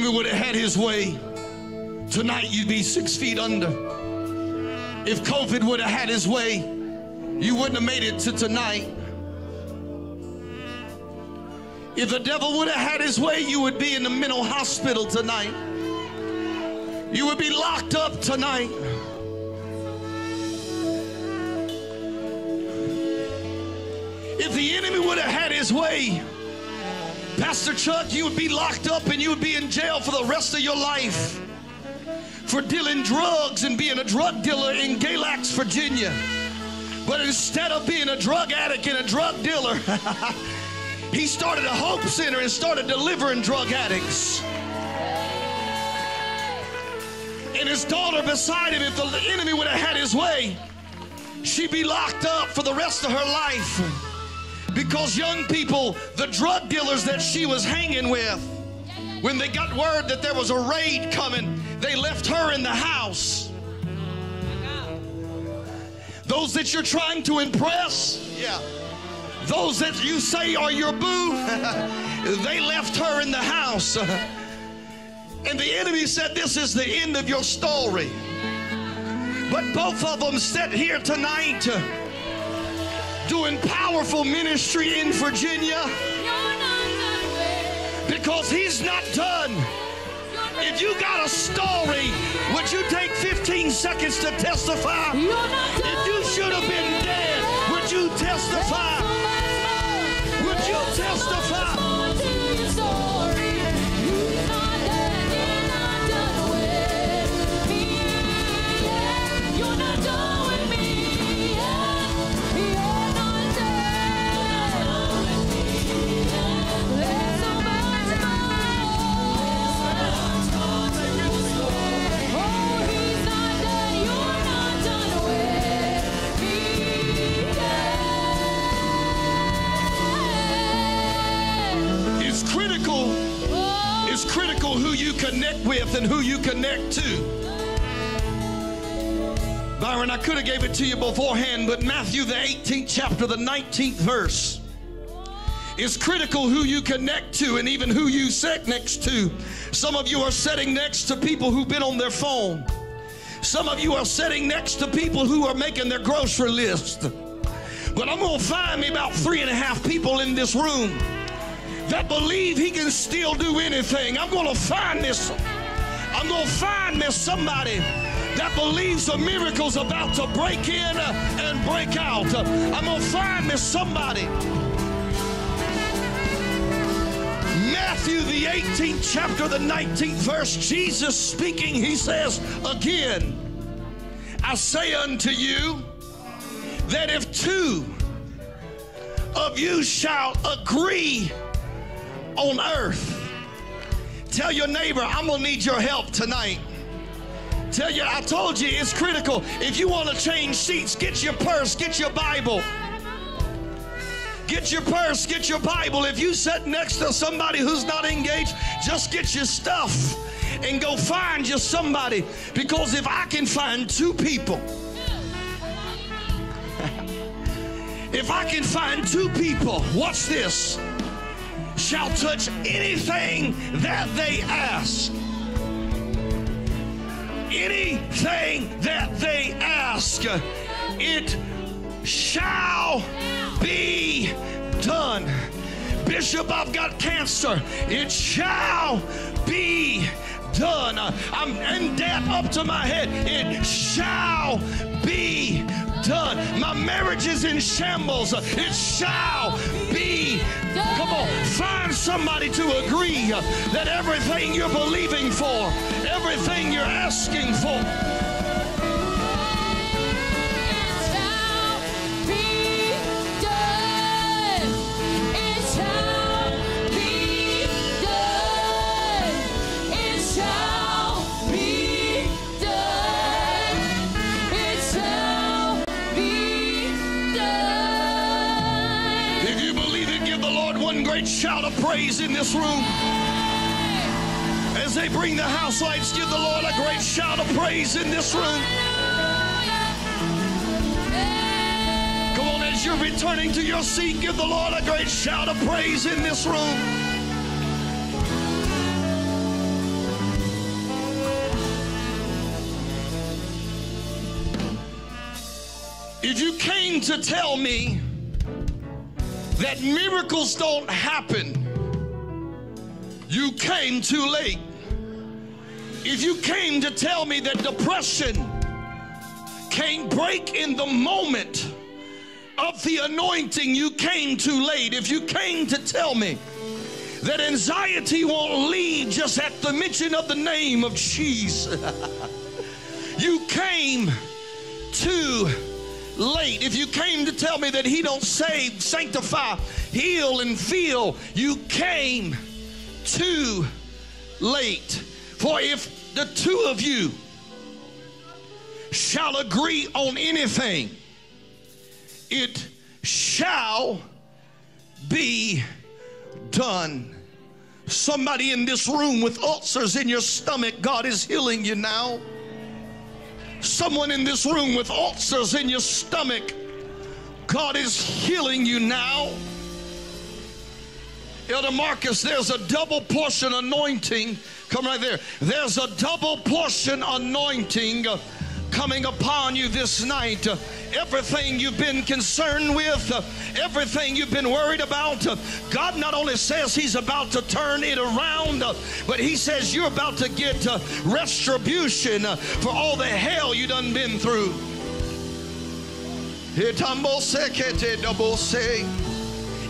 enemy would have had his way, tonight you'd be six feet under. If COVID would have had his way, you wouldn't have made it to tonight. If the devil would have had his way, you would be in the mental hospital tonight. You would be locked up tonight. If the enemy would have had his way, Pastor Chuck, you would be locked up and you would be in jail for the rest of your life for dealing drugs and being a drug dealer in Galax, Virginia. But instead of being a drug addict and a drug dealer, he started a hope center and started delivering drug addicts. And his daughter beside him, if the enemy would have had his way, she'd be locked up for the rest of her life. Because young people, the drug dealers that she was hanging with, when they got word that there was a raid coming, they left her in the house. Those that you're trying to impress, yeah. Those that you say are your boo, they left her in the house. And the enemy said, This is the end of your story. But both of them sit here tonight doing powerful ministry in Virginia because he's not done. If you got a story, would you take 15 seconds to testify? If you should have been dead, would you testify? Would you testify? Connect with and who you connect to. Byron, I could have gave it to you beforehand, but Matthew the 18th chapter, the 19th verse. is critical who you connect to and even who you sit next to. Some of you are sitting next to people who've been on their phone. Some of you are sitting next to people who are making their grocery list. But I'm going to find me about three and a half people in this room that believe he can still do anything. I'm going to find this. I'm going to find this somebody that believes a miracle's about to break in and break out. I'm going to find this somebody. Matthew, the 18th chapter, the 19th verse, Jesus speaking, he says, Again, I say unto you that if two of you shall agree on earth. Tell your neighbor, I'm gonna need your help tonight. Tell you, I told you it's critical. If you want to change seats, get your purse, get your Bible. Get your purse, get your Bible. If you sit next to somebody who's not engaged, just get your stuff and go find you somebody. Because if I can find two people, if I can find two people, watch this shall touch anything that they ask. Anything that they ask, it shall be done. Bishop, I've got cancer. It shall be done. I'm in debt up to my head. It shall be done. My marriage is in shambles. It shall be. Come on, find somebody to agree that everything you're believing for, everything you're asking for, great shout of praise in this room. As they bring the house lights, give the Lord a great shout of praise in this room. Come on, as you're returning to your seat, give the Lord a great shout of praise in this room. If you came to tell me, that miracles don't happen, you came too late. If you came to tell me that depression can't break in the moment of the anointing, you came too late. If you came to tell me that anxiety won't leave just at the mention of the name of Jesus, you came too late. If you came to tell me that he don't save, sanctify, heal, and feel, you came too late. For if the two of you shall agree on anything, it shall be done. Somebody in this room with ulcers in your stomach, God is healing you now. Someone in this room with ulcers in your stomach, God is healing you now. Elder Marcus, there's a double portion anointing. Come right there. There's a double portion anointing coming upon you this night. everything you've been concerned with, everything you've been worried about, God not only says He's about to turn it around, but He says you're about to get retribution for all the hell you done been through.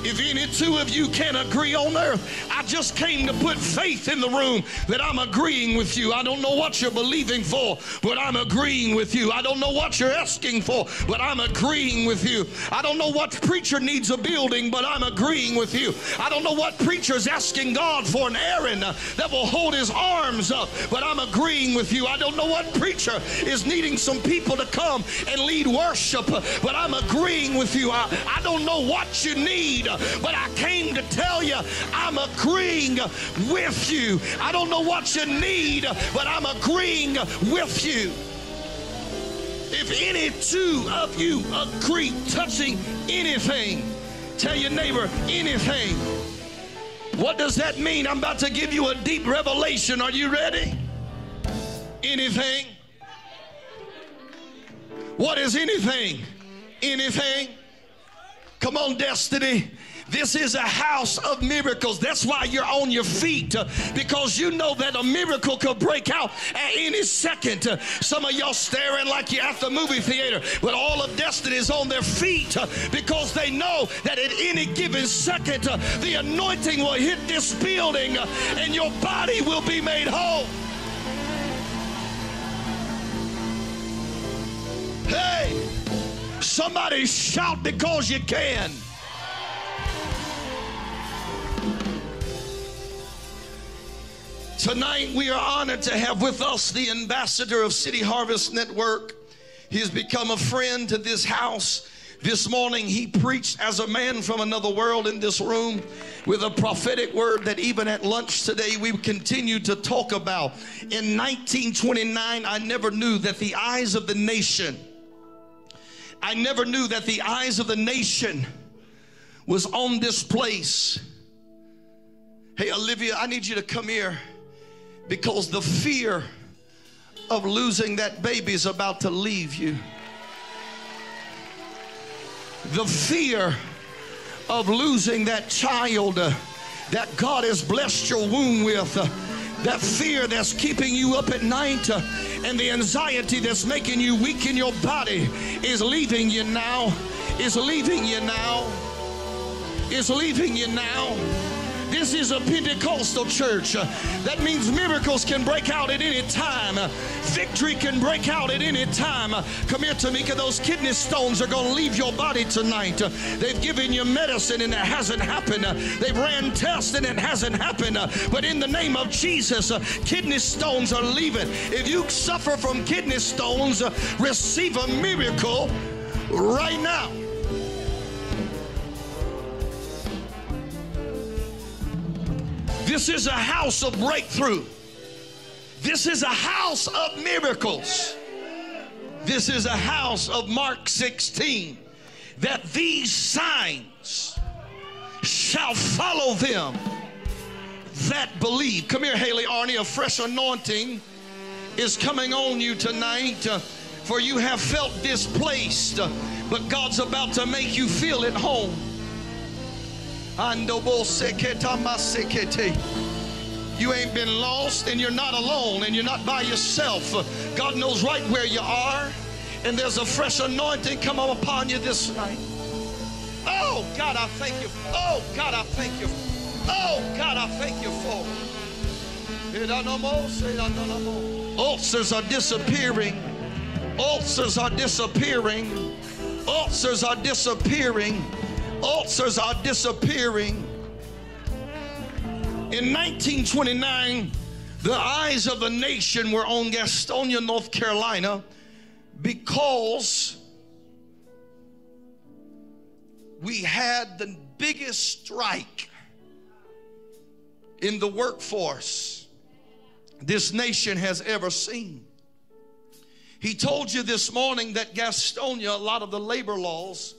If any two of you can't agree on earth, I just came to put faith in the room that I'm agreeing with you. I don't know what you're believing for, but I'm agreeing with you. I don't know what you're asking for, but I'm agreeing with you. I don't know what preacher needs a building, but I'm agreeing with you. I don't know what preacher's asking God for an Aaron that will hold his arms up, but I'm agreeing with you. I don't know what preacher is needing some people to come and lead worship, but I'm agreeing with you. I, I don't know what you need, but I came to tell you I'm agreeing with you. I don't know what you need, but I'm agreeing with you. If any two of you agree touching anything, tell your neighbor anything. What does that mean? I'm about to give you a deep revelation. Are you ready? Anything? What is anything? Anything? Come on, destiny. This is a house of miracles. That's why you're on your feet uh, because you know that a miracle could break out at any second. Uh, some of y'all staring like you're at the movie theater, but all of destiny is on their feet uh, because they know that at any given second the anointing will hit this building and your body will be made whole. Hey, somebody shout because you can. Tonight, we are honored to have with us the ambassador of City Harvest Network. He has become a friend to this house. This morning, he preached as a man from another world in this room with a prophetic word that even at lunch today we continue to talk about. In 1929, I never knew that the eyes of the nation, I never knew that the eyes of the nation was on this place. Hey, Olivia, I need you to come here because the fear of losing that baby is about to leave you. The fear of losing that child uh, that God has blessed your womb with. Uh, that fear that's keeping you up at night uh, and the anxiety that's making you weak in your body is leaving you now. Is leaving you now. Is leaving you now. This is a Pentecostal church. That means miracles can break out at any time. Victory can break out at any time. Come here, Tamika. Those kidney stones are going to leave your body tonight. They've given you medicine and it hasn't happened. They've ran tests and it hasn't happened. But in the name of Jesus, kidney stones are leaving. If you suffer from kidney stones, receive a miracle right now. This is a house of breakthrough. This is a house of miracles. This is a house of Mark 16 that these signs shall follow them that believe. Come here, Haley Arnie. A fresh anointing is coming on you tonight, uh, for you have felt displaced. Uh, but God's about to make you feel at home. You ain't been lost and you're not alone and you're not by yourself. God knows right where you are, and there's a fresh anointing come upon you this night. Oh, God, I thank you. Oh, God, I thank you. Oh, God, I thank you for Ulcers are disappearing. Ulcers are disappearing. Ulcers are disappearing. Ulcers are disappearing. In 1929, the eyes of the nation were on Gastonia, North Carolina, because we had the biggest strike in the workforce this nation has ever seen. He told you this morning that Gastonia, a lot of the labor laws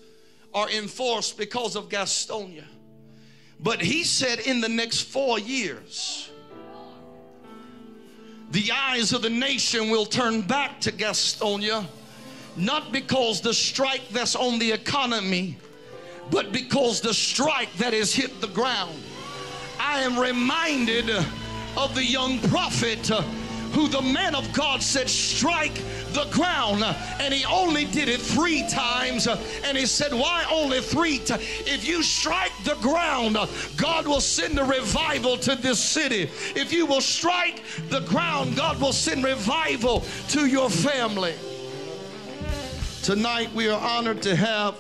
are enforced because of Gastonia. But he said in the next four years, the eyes of the nation will turn back to Gastonia, not because the strike that's on the economy, but because the strike that has hit the ground. I am reminded of the young prophet who the man of God said, strike the ground. And he only did it three times. And he said, Why only three times? If you strike the ground, God will send a revival to this city. If you will strike the ground, God will send revival to your family. Tonight, we are honored to have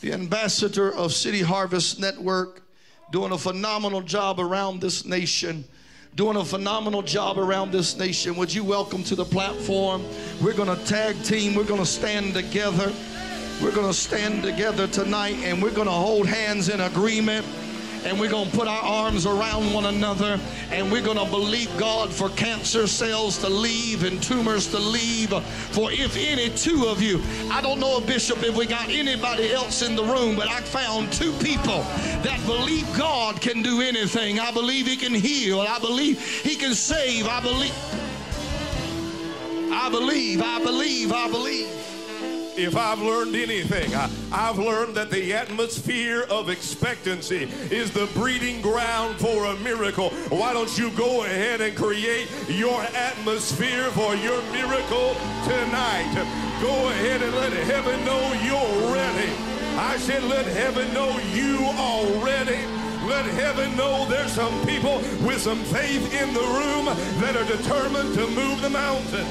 the ambassador of City Harvest Network doing a phenomenal job around this nation doing a phenomenal job around this nation. Would you welcome to the platform? We're going to tag team, we're going to stand together. We're going to stand together tonight and we're going to hold hands in agreement and we're going to put our arms around one another and we're going to believe God for cancer cells to leave and tumors to leave. For if any two of you, I don't know, Bishop, if we got anybody else in the room, but I found two people that believe God can do anything. I believe He can heal. I believe He can save. I believe. I believe, I believe, I believe if I've learned anything, I, have learned that the atmosphere of expectancy is the breeding ground for a miracle. Why don't you go ahead and create your atmosphere for your miracle tonight? Go ahead and let heaven know you're ready. I said, let heaven know you are ready. Let heaven know there's some people with some faith in the room that are determined to move the mountain.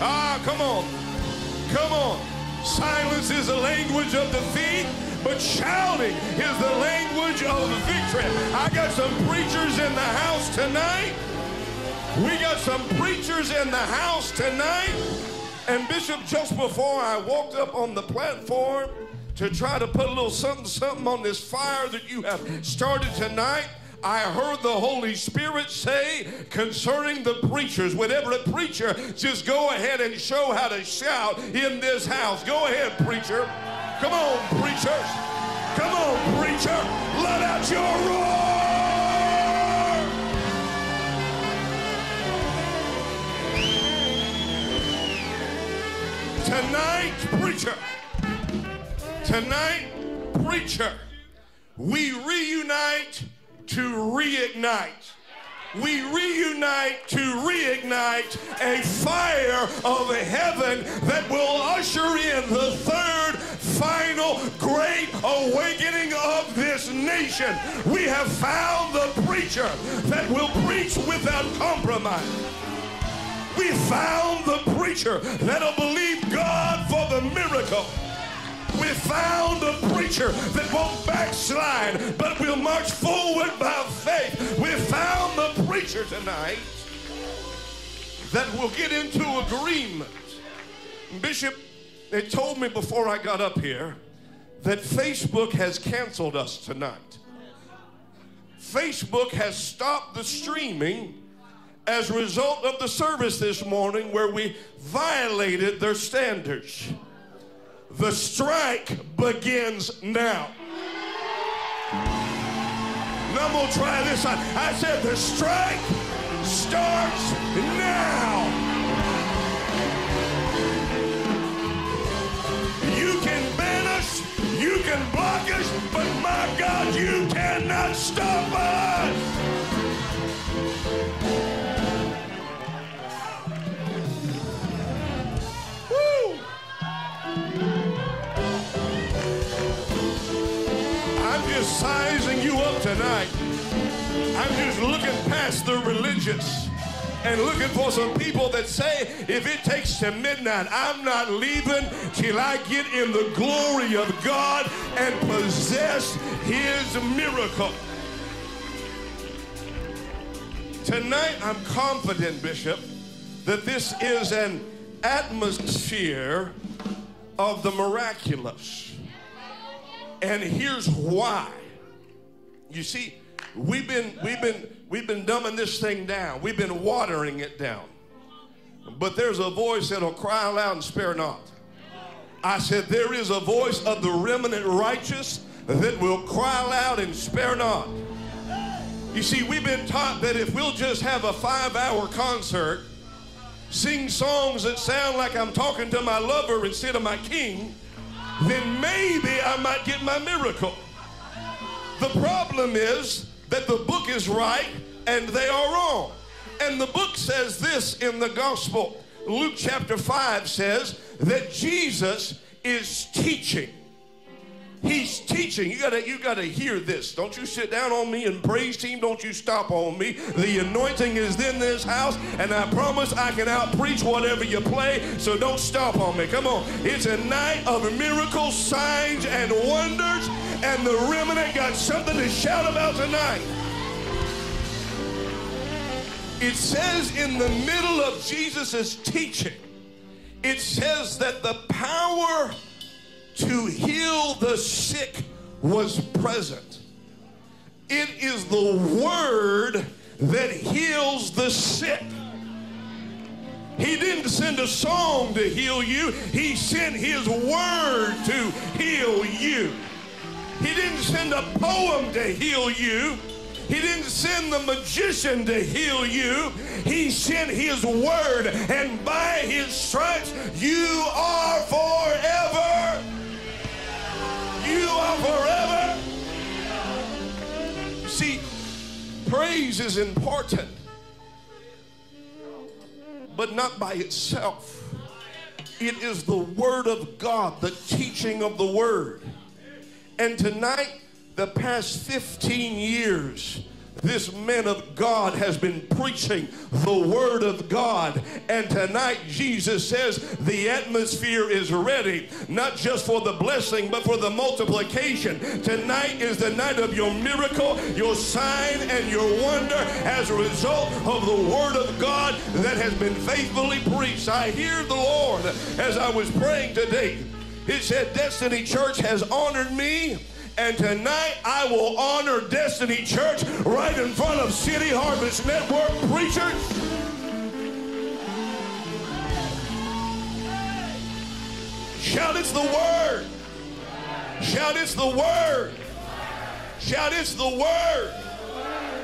Ah, come on. Come on. Silence is the language of defeat, but shouting is the language of victory. I got some preachers in the house tonight. We got some preachers in the house tonight. And Bishop, just before I walked up on the platform to try to put a little something, something on this fire that you have started tonight, I heard the Holy Spirit say concerning the preachers, whenever a preacher, just go ahead and show how to shout in this house. Go ahead, preacher. Come on, preachers. Come on, preacher. Let out your roar. Tonight, preacher. Tonight, preacher. We reunite to reignite. We reunite to reignite a fire of heaven that will usher in the third final great awakening of this nation. We have found the preacher that will preach without compromise. We found the preacher that'll believe God for the miracle. We found a preacher that won't backslide, but will march forward by faith. We found the preacher tonight that will get into agreement. Bishop, they told me before I got up here that Facebook has canceled us tonight. Facebook has stopped the streaming as a result of the service this morning where we violated their standards. The strike begins now. Now I'm going to try this out. I said the strike starts now. You can ban us, you can block us, but my God, you cannot stop us. Sizing you up tonight. I'm just looking past the religious and looking for some people that say, if it takes to midnight, I'm not leaving till I get in the glory of God and possess his miracle. Tonight, I'm confident, Bishop, that this is an atmosphere of the miraculous. And here's why. You see, we've been we've been we've been dumbing this thing down. We've been watering it down. But there's a voice that'll cry aloud and spare not. I said there is a voice of the remnant righteous that will cry aloud and spare not. You see, we've been taught that if we'll just have a five-hour concert, sing songs that sound like I'm talking to my lover instead of my king, then maybe I might get my miracle. The problem is that the book is right and they are wrong. And the book says this in the gospel. Luke chapter 5 says that Jesus is teaching. He's teaching. You gotta, you gotta hear this. Don't you sit down on me and praise team. Don't you stop on me. The anointing is in this house, and I promise I can outpreach whatever you play. So don't stop on me. Come on. It's a night of miracles, signs, and wonders, and the remnant got something to shout about tonight. It says in the middle of Jesus' teaching, it says that the power to heal the sick was present. It is the word that heals the sick. He didn't send a song to heal you, He sent His word to heal you. He didn't send a poem to heal you. He didn't send the magician to heal you. He sent his word, and by his stripes, you are forever. You are forever. See, praise is important, but not by itself. It is the word of God, the teaching of the word. And tonight, the past 15 years, this man of God has been preaching the word of God. And tonight, Jesus says the atmosphere is ready, not just for the blessing, but for the multiplication. Tonight is the night of your miracle, your sign, and your wonder as a result of the word of God that has been faithfully preached. I hear the Lord as I was praying today. It said, Destiny Church has honored me. And tonight I will honor Destiny Church right in front of City Harvest Network preachers. Shout, it's the word. Shout, it's the word. Shout, it's the word.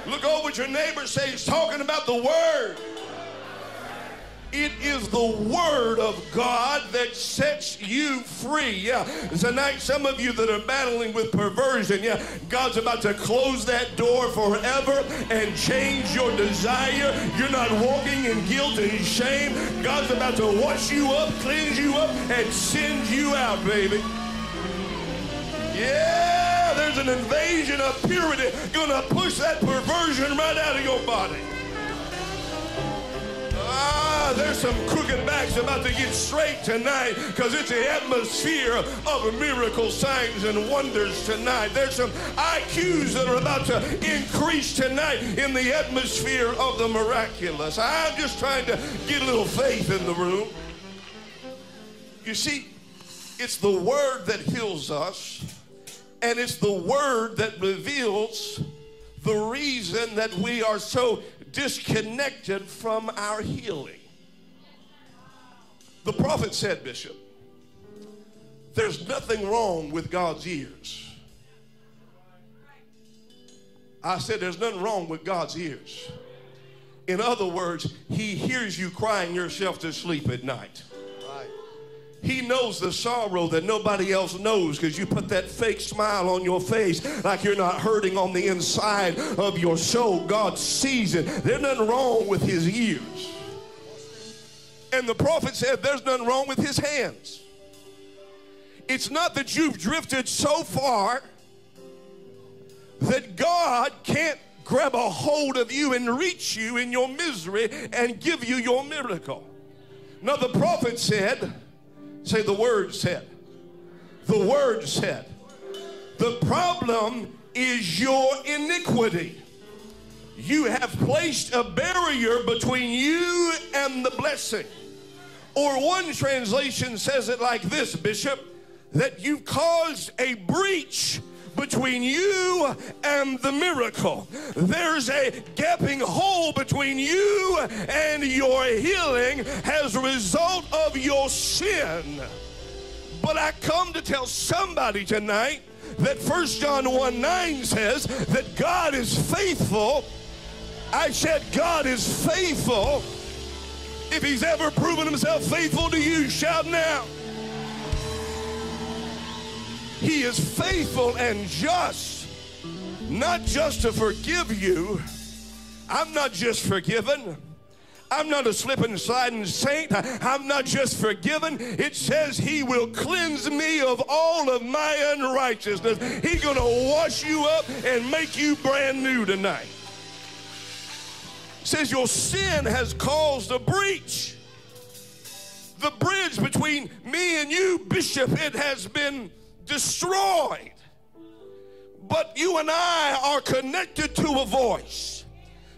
Look over at your neighbor, say, he's talking about the word. It is the word of God that sets you free. Yeah. Tonight, some of you that are battling with perversion, yeah, God's about to close that door forever and change your desire. You're not walking in guilt and shame. God's about to wash you up, cleanse you up, and send you out, baby. Yeah, there's an invasion of purity gonna push that perversion right out of your body. Ah, there's some crooked backs about to get straight tonight because it's the atmosphere of miracle signs and wonders tonight. There's some IQs that are about to increase tonight in the atmosphere of the miraculous. I'm just trying to get a little faith in the room. You see, it's the word that heals us, and it's the word that reveals the reason that we are so disconnected from our healing. The prophet said, Bishop, there's nothing wrong with God's ears. I said, there's nothing wrong with God's ears. In other words, he hears you crying yourself to sleep at night. He knows the sorrow that nobody else knows because you put that fake smile on your face like you're not hurting on the inside of your soul. God sees it. There's nothing wrong with his ears. And the prophet said, There's nothing wrong with his hands. It's not that you've drifted so far that God can't grab a hold of you and reach you in your misery and give you your miracle. Now, the prophet said, Say, the word said. The word said. The problem is your iniquity. You have placed a barrier between you and the blessing. Or one translation says it like this, Bishop, that you've caused a breach between you and the miracle. There's a gaping hole between you and your healing as a result of your sin. But I come to tell somebody tonight that 1 John 1 9 says that God is faithful. I said, God is faithful. If he's ever proven himself faithful to you, shout now. He is faithful and just, not just to forgive you. I'm not just forgiven. I'm not a slip and sliding saint. I'm not just forgiven. It says he will cleanse me of all of my unrighteousness. He's going to wash you up and make you brand new tonight. It says your sin has caused a breach. The bridge between me and you, Bishop, it has been destroyed. But you and I are connected to a voice.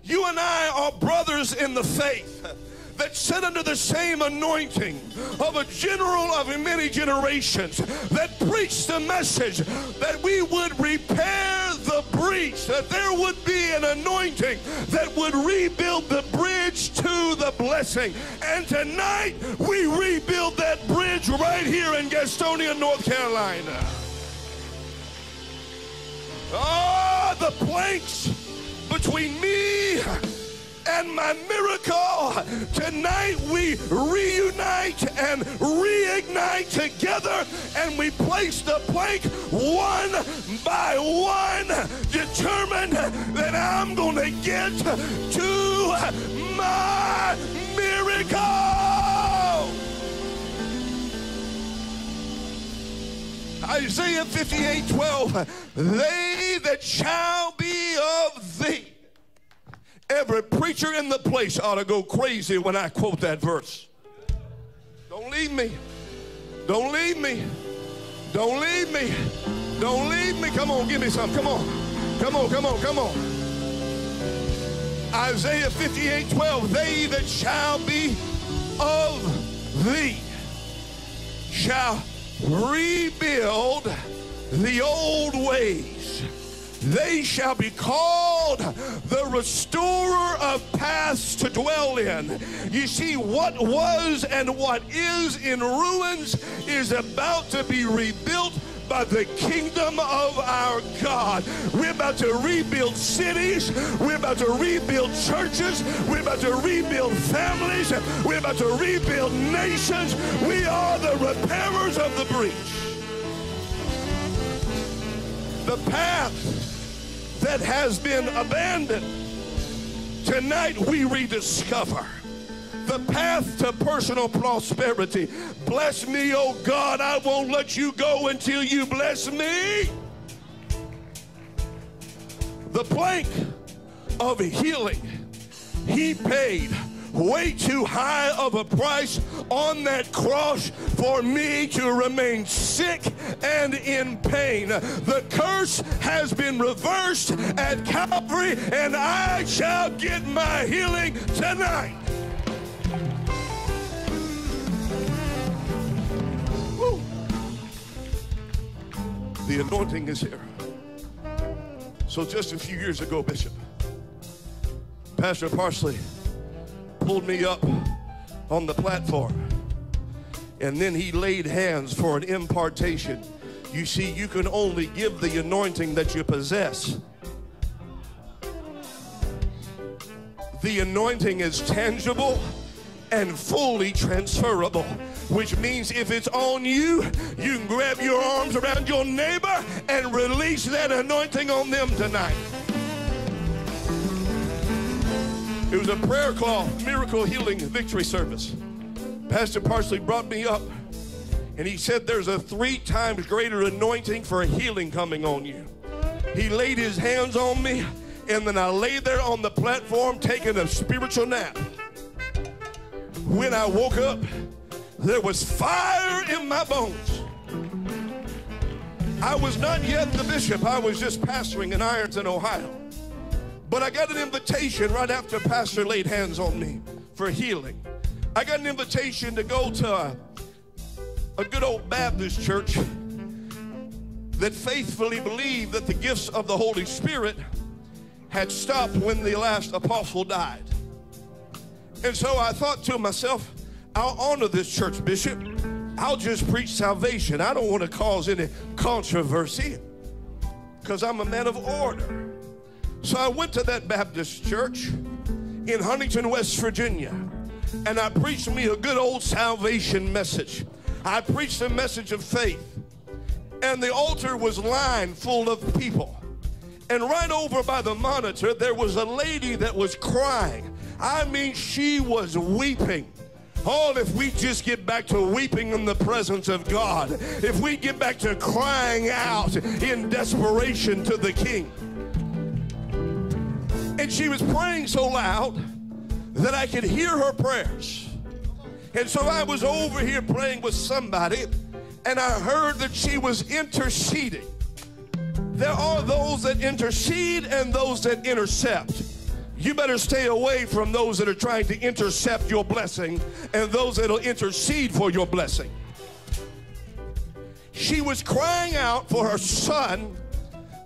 You and I are brothers in the faith that sit under the same anointing of a general of many generations that preached the message that we would repair the breach, that there would be an anointing that would rebuild the bridge to the blessing. And tonight we rebuild that bridge right here in Gastonia, North Carolina. Ah, oh, the planks between me and my miracle. Tonight we reunite and reignite together and we place the plank one by one, determined that I'm going to get to my miracle. Isaiah 58 12, they that shall Every preacher in the place ought to go crazy when I quote that verse. Don't leave me. Don't leave me. Don't leave me. Don't leave me. Come on, give me some. Come on. Come on, come on, come on. Isaiah 58 12. They that shall be of thee shall rebuild the old ways they shall be called the restorer of paths to dwell in. You see, what was and what is in ruins is about to be rebuilt by the kingdom of our God. We're about to rebuild cities. We're about to rebuild churches. We're about to rebuild families. We're about to rebuild nations. We are the repairers of the breach. The path that has been abandoned. Tonight we rediscover the path to personal prosperity. Bless me, oh God. I won't let you go until you bless me. The plank of healing he paid way too high of a price on that cross for me to remain sick and in pain. The curse has been reversed at Calvary, and I shall get my healing tonight. Woo. The anointing is here. So, just a few years ago, Bishop, Pastor Parsley pulled me up on the platform. And then he laid hands for an impartation. You see, you can only give the anointing that you possess. The anointing is tangible and fully transferable. Which means if it's on you, you can grab your arms around your neighbor and release that anointing on them tonight. It was a prayer call, miracle healing victory service. Pastor Parsley brought me up and he said there's a three times greater anointing for a healing coming on you. He laid his hands on me and then I lay there on the platform taking a spiritual nap. When I woke up, there was fire in my bones. I was not yet the bishop, I was just pastoring in Ironton, Ohio. But I got an invitation right after Pastor laid hands on me for healing. I got an invitation to go to a, a good old Baptist church that faithfully believed that the gifts of the Holy Spirit had stopped when the last apostle died. And so I thought to myself, I'll honor this church bishop. I'll just preach salvation. I don't want to cause any controversy because I'm a man of order. So I went to that Baptist church in Huntington, West Virginia, and I preached me a good old salvation message. I preached a message of faith, and the altar was lined full of people. And right over by the monitor, there was a lady that was crying. I mean, she was weeping. Oh, if we just get back to weeping in the presence of God, if we get back to crying out in desperation to the King. And she was praying so loud that I could hear her prayers. And so I was over here praying with somebody, and I heard that she was interceding. There are those that intercede and those that intercept. You better stay away from those that are trying to intercept your blessing and those that'll intercede for your blessing. She was crying out for her son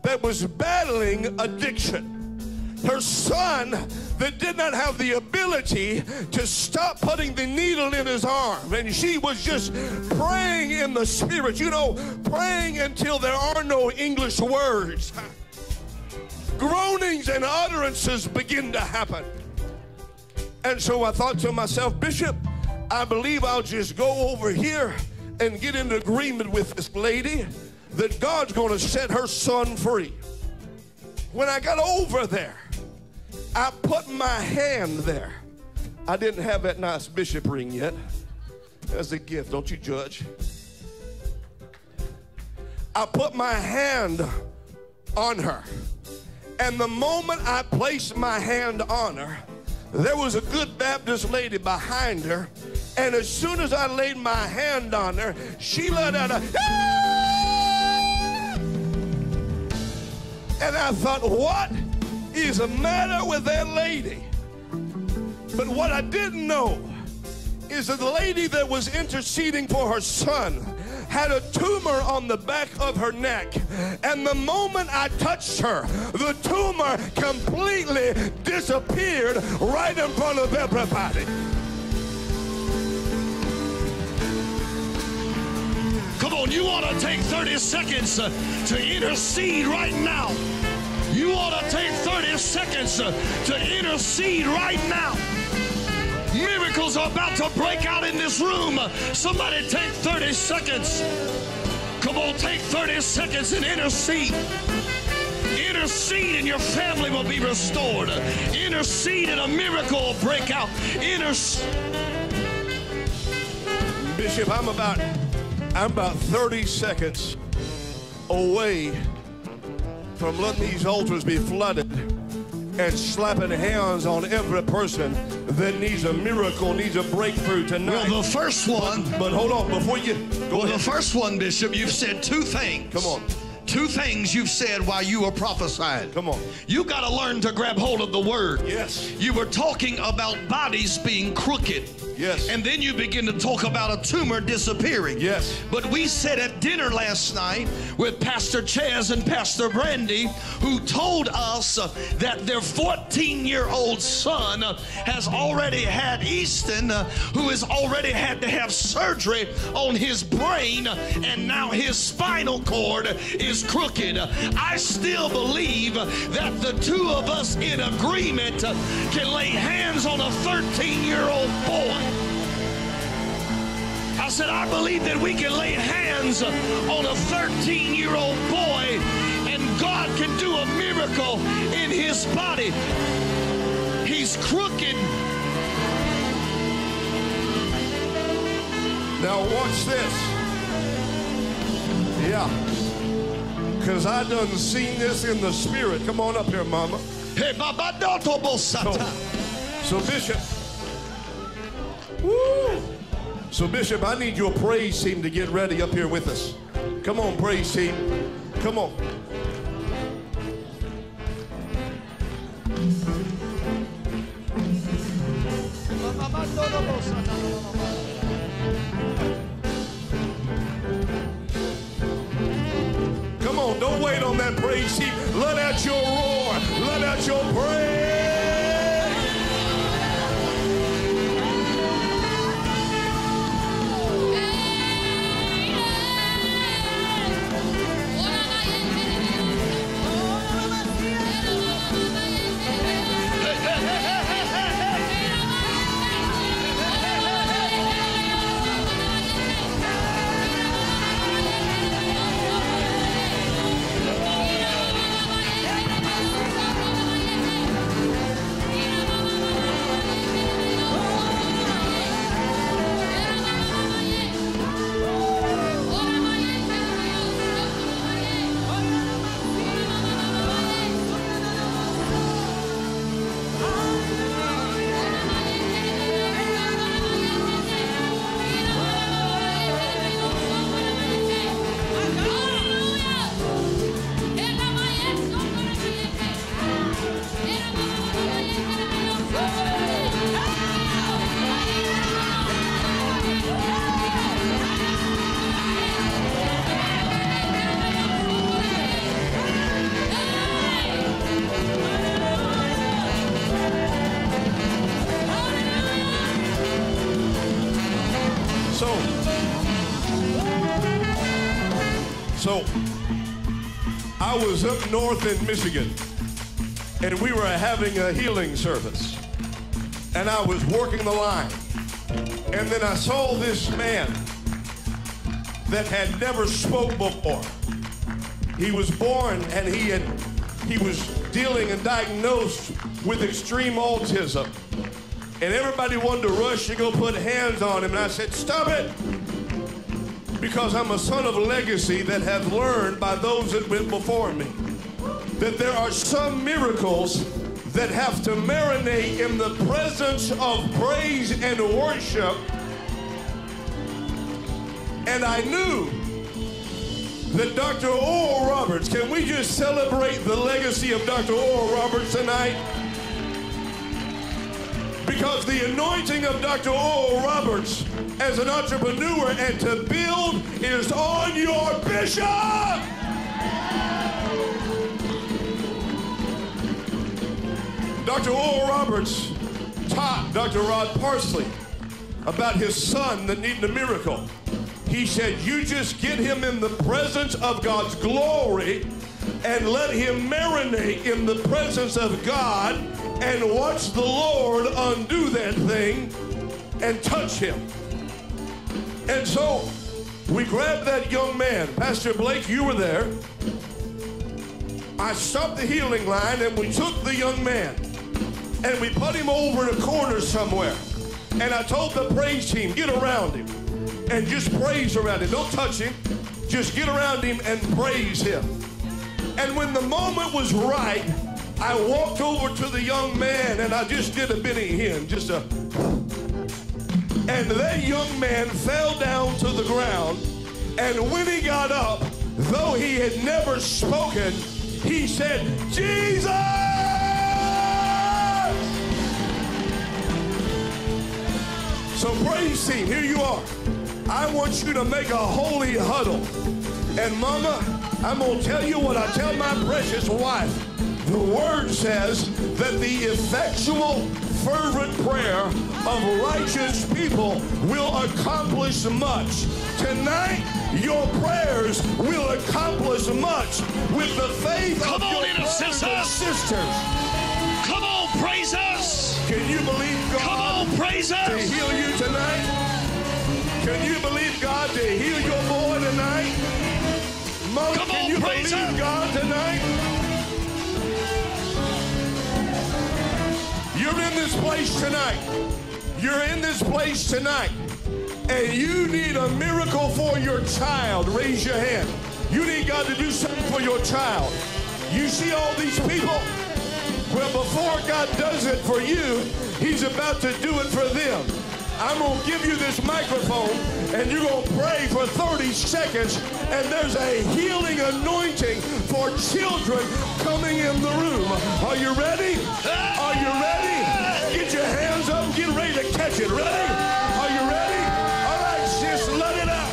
that was battling addiction her son that did not have the ability to stop putting the needle in his arm. And she was just praying in the spirit, you know, praying until there are no English words. Groanings and utterances begin to happen. And so I thought to myself, Bishop, I believe I'll just go over here and get in agreement with this lady that God's going to set her son free. When I got over there, I put my hand there. I didn't have that nice bishop ring yet. That's a gift, don't you judge. I put my hand on her. And the moment I placed my hand on her, there was a good Baptist lady behind her. And as soon as I laid my hand on her, she let out a, ah! and I thought, what is the matter with that lady? But what I didn't know is that the lady that was interceding for her son had a tumor on the back of her neck. And the moment I touched her, the tumor completely disappeared right in front of everybody. Come on, you ought to take 30 seconds uh, to intercede right now. You ought to take 30 seconds to intercede right now. Miracles are about to break out in this room. Somebody take 30 seconds. Come on, take 30 seconds and intercede. Intercede and your family will be restored. Intercede and a miracle will break out. Intercede. Bishop, I'm about I'm about 30 seconds away from letting these altars be flooded and slapping hands on every person that needs a miracle, needs a breakthrough tonight. Well, the first one. But, but hold on, before you go well, ahead. the first one, Bishop, you've said two things. Come on. Two things you've said while you were prophesying. Come on. You got to learn to grab hold of the word. Yes. You were talking about bodies being crooked. Yes. And then you begin to talk about a tumor disappearing. Yes. But we said at dinner last night with Pastor Chaz and Pastor Brandy, who told us uh, that their 14 year old son uh, has already had Easton, uh, who has already had to have surgery on his brain, and now his spinal cord is crooked. I still believe that the two of us in agreement can lay hands on a 13 year old boy I said, I believe that we can lay hands on a 13 year old boy and God can do a miracle in his body. He's crooked. Now watch this. Yeah. Because I done seen this in the spirit. Come on up here, mama. Hey, Baba Doto So, Bosata. so Bishop. Woo. So Bishop, I need your praise team to get ready up here with us. Come on, praise team. Come on. Come don't wait on that praise team. Let out your roar. Let out your praise. North in Michigan, and we were having a healing service, and I was working the line, and then I saw this man that had never spoke before. He was born, and he had he was dealing and diagnosed with extreme autism. And everybody wanted to rush to go put hands on him. And I said, Stop it! Because I'm a son of legacy that have learned by those that went before me that there are some miracles that have to marinate in the presence of praise and worship. And I knew that Dr. Oral Roberts, can we just celebrate the legacy of Dr. Oral Roberts tonight? Because the anointing of Dr. Oral Roberts as an entrepreneur and to build is on your bishop. Dr. Oral Roberts taught Dr. Rod Parsley about his son that needed a miracle. He said, You just get him in the presence of God's glory and let him marinate in the presence of God and watch the Lord undo that thing and touch him. And so we grabbed that young man. Pastor Blake, you were there. I stopped the healing line and we took the young man and we put him over in a corner somewhere. And I told the praise team, get around him and just praise around him. Don't touch him. Just get around him and praise him. And when the moment was right, I walked over to the young man and I just did a Benny Hinn, just a. And that young man fell down to the ground. And when he got up, though he had never spoken, he said, Jesus! So praise team, here you are. I want you to make a holy huddle. And mama, I'm going to tell you what I tell my precious wife. The word says that the effectual, fervent prayer of righteous people will accomplish much. Tonight, your prayers will accomplish much with the faith Come of on, your and sisters. Come on, praise us. Can you believe God Come on, praise to heal you tonight? can you believe God to heal your boy tonight? Mama, Come can on, you praise believe him. God tonight? You're in this place tonight. You're in this place tonight. And you need a miracle for your child. Raise your hand. You need God to do something for your child. You see all these people? Well, before God does it for you, He's about to do it for them. I'm going to give you this microphone, and you're going to pray for 30 seconds, and there's a healing anointing for children coming in the room. Are you ready? Are you ready? Get your hands up get ready to catch it. Ready? Are you ready? All right, sis, let it out.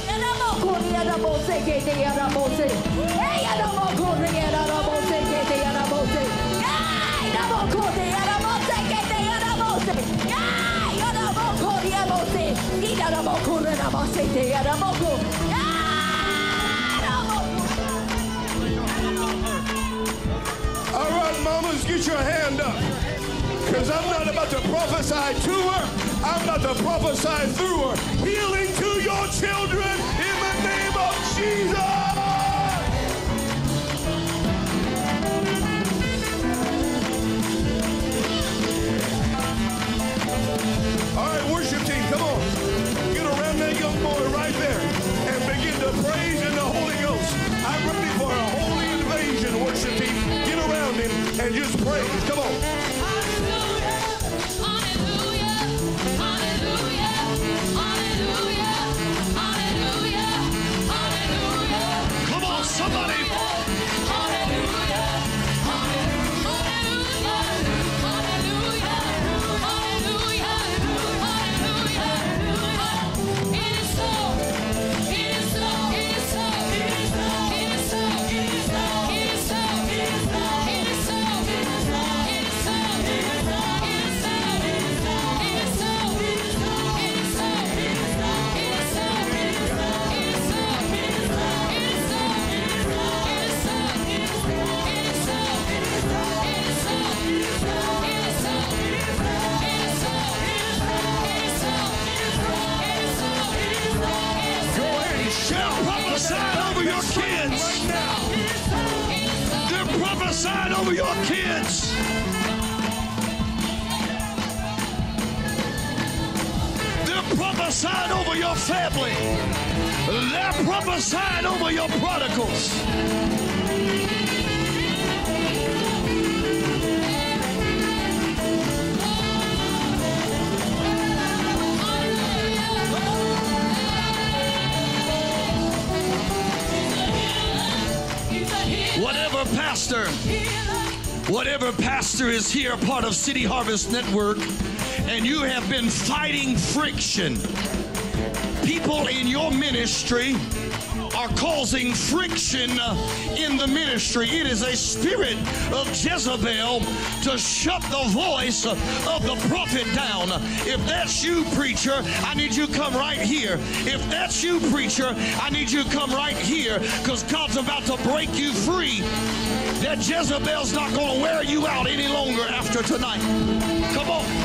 All right, mamas, get your hand up. Because I'm not about to prophesy to her. I'm about to prophesy through her. Healing to your children in the name of Jesus. Praise in the Holy Ghost. I'm ready for a holy invasion, worship team. Get around him and just praise. Come on. Prophesying over your kids. They're prophesying over your family. They're prophesying over your prodigals. Pastor, whatever pastor is here, part of City Harvest Network, and you have been fighting friction, people in your ministry are causing friction in the ministry. It is a spirit of Jezebel to shut the voice of the prophet down. If that's you, preacher, I need you to come right here. If that's you, preacher, I need you to come right here because God's about to break you free. That Jezebel's not going to wear you out any longer after tonight. Come on.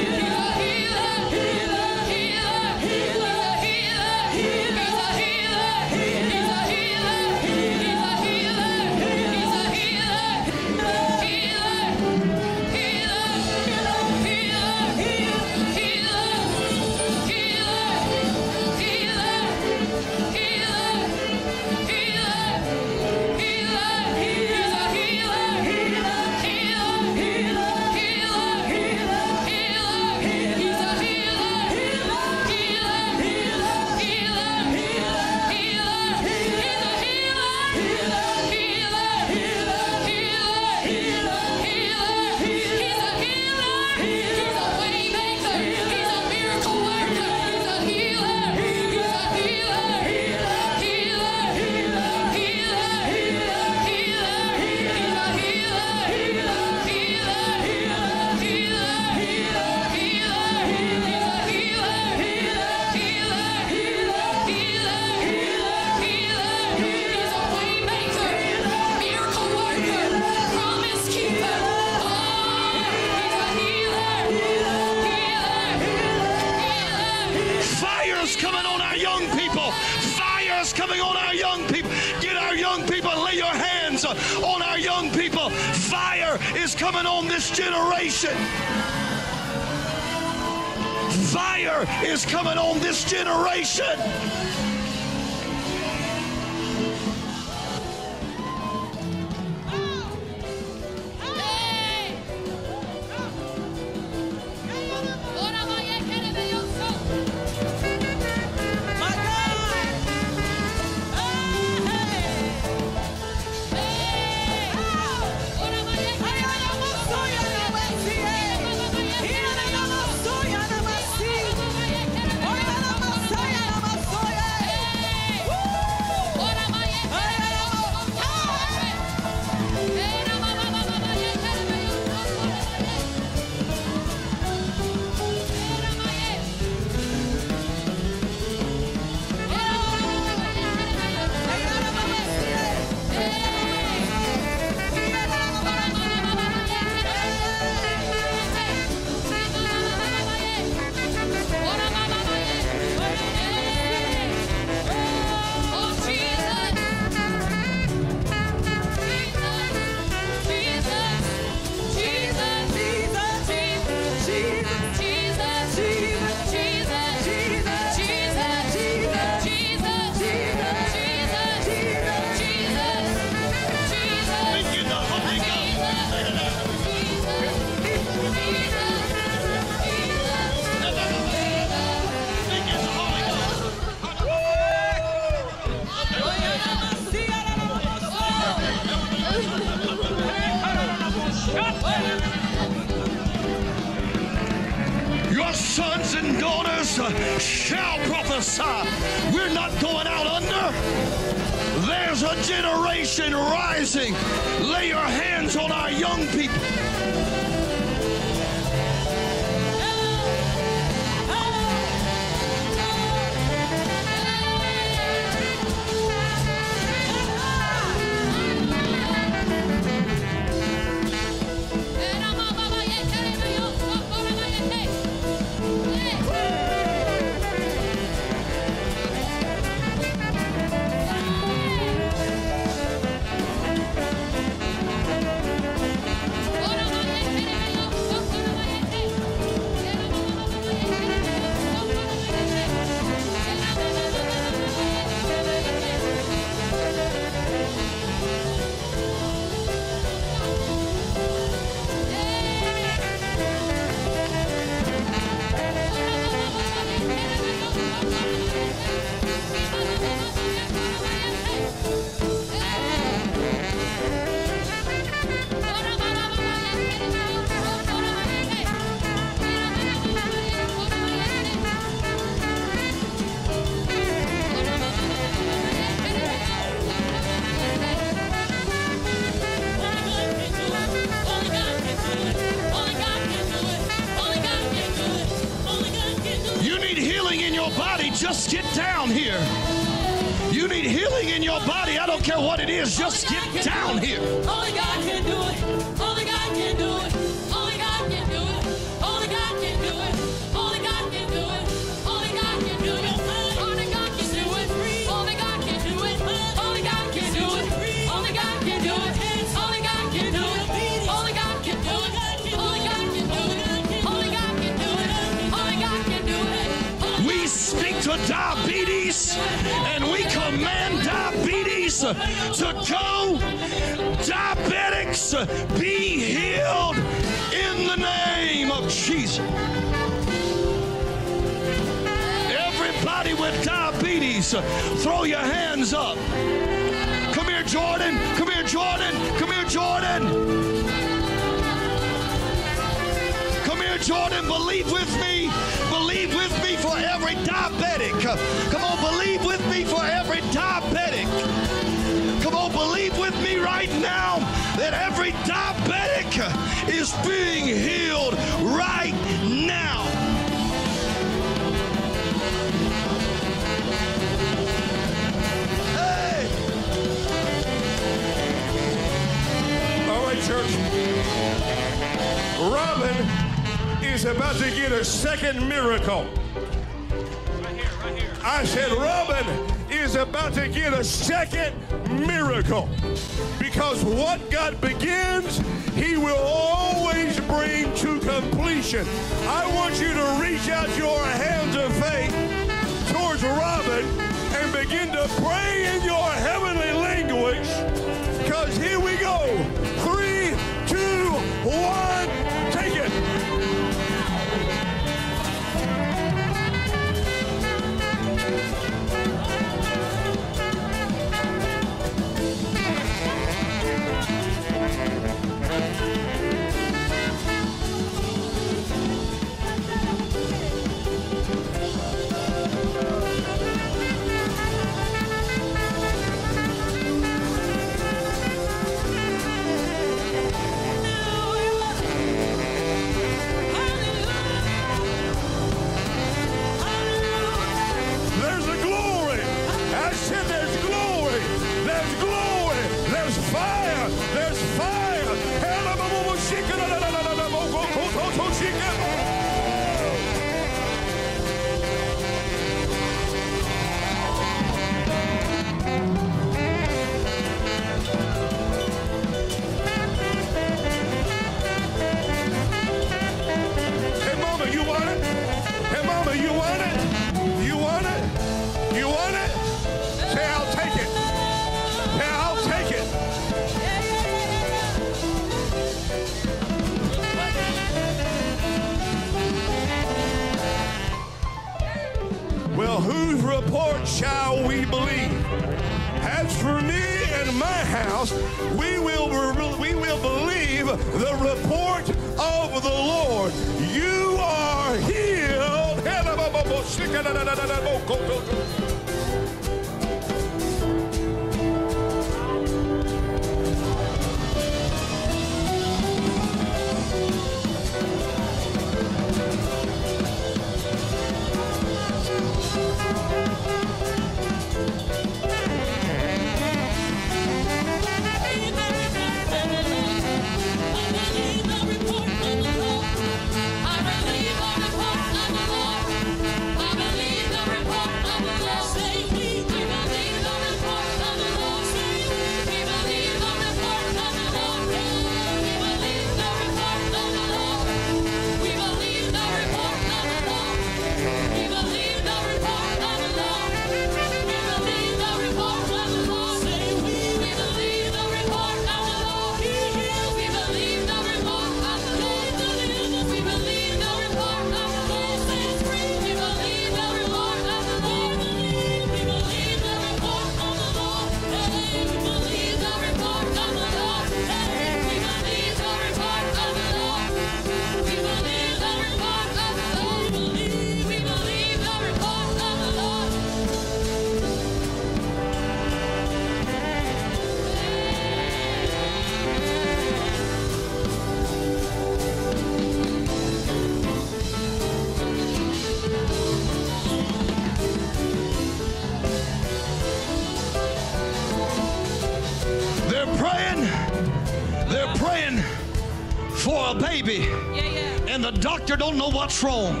Doctor don't know what's wrong.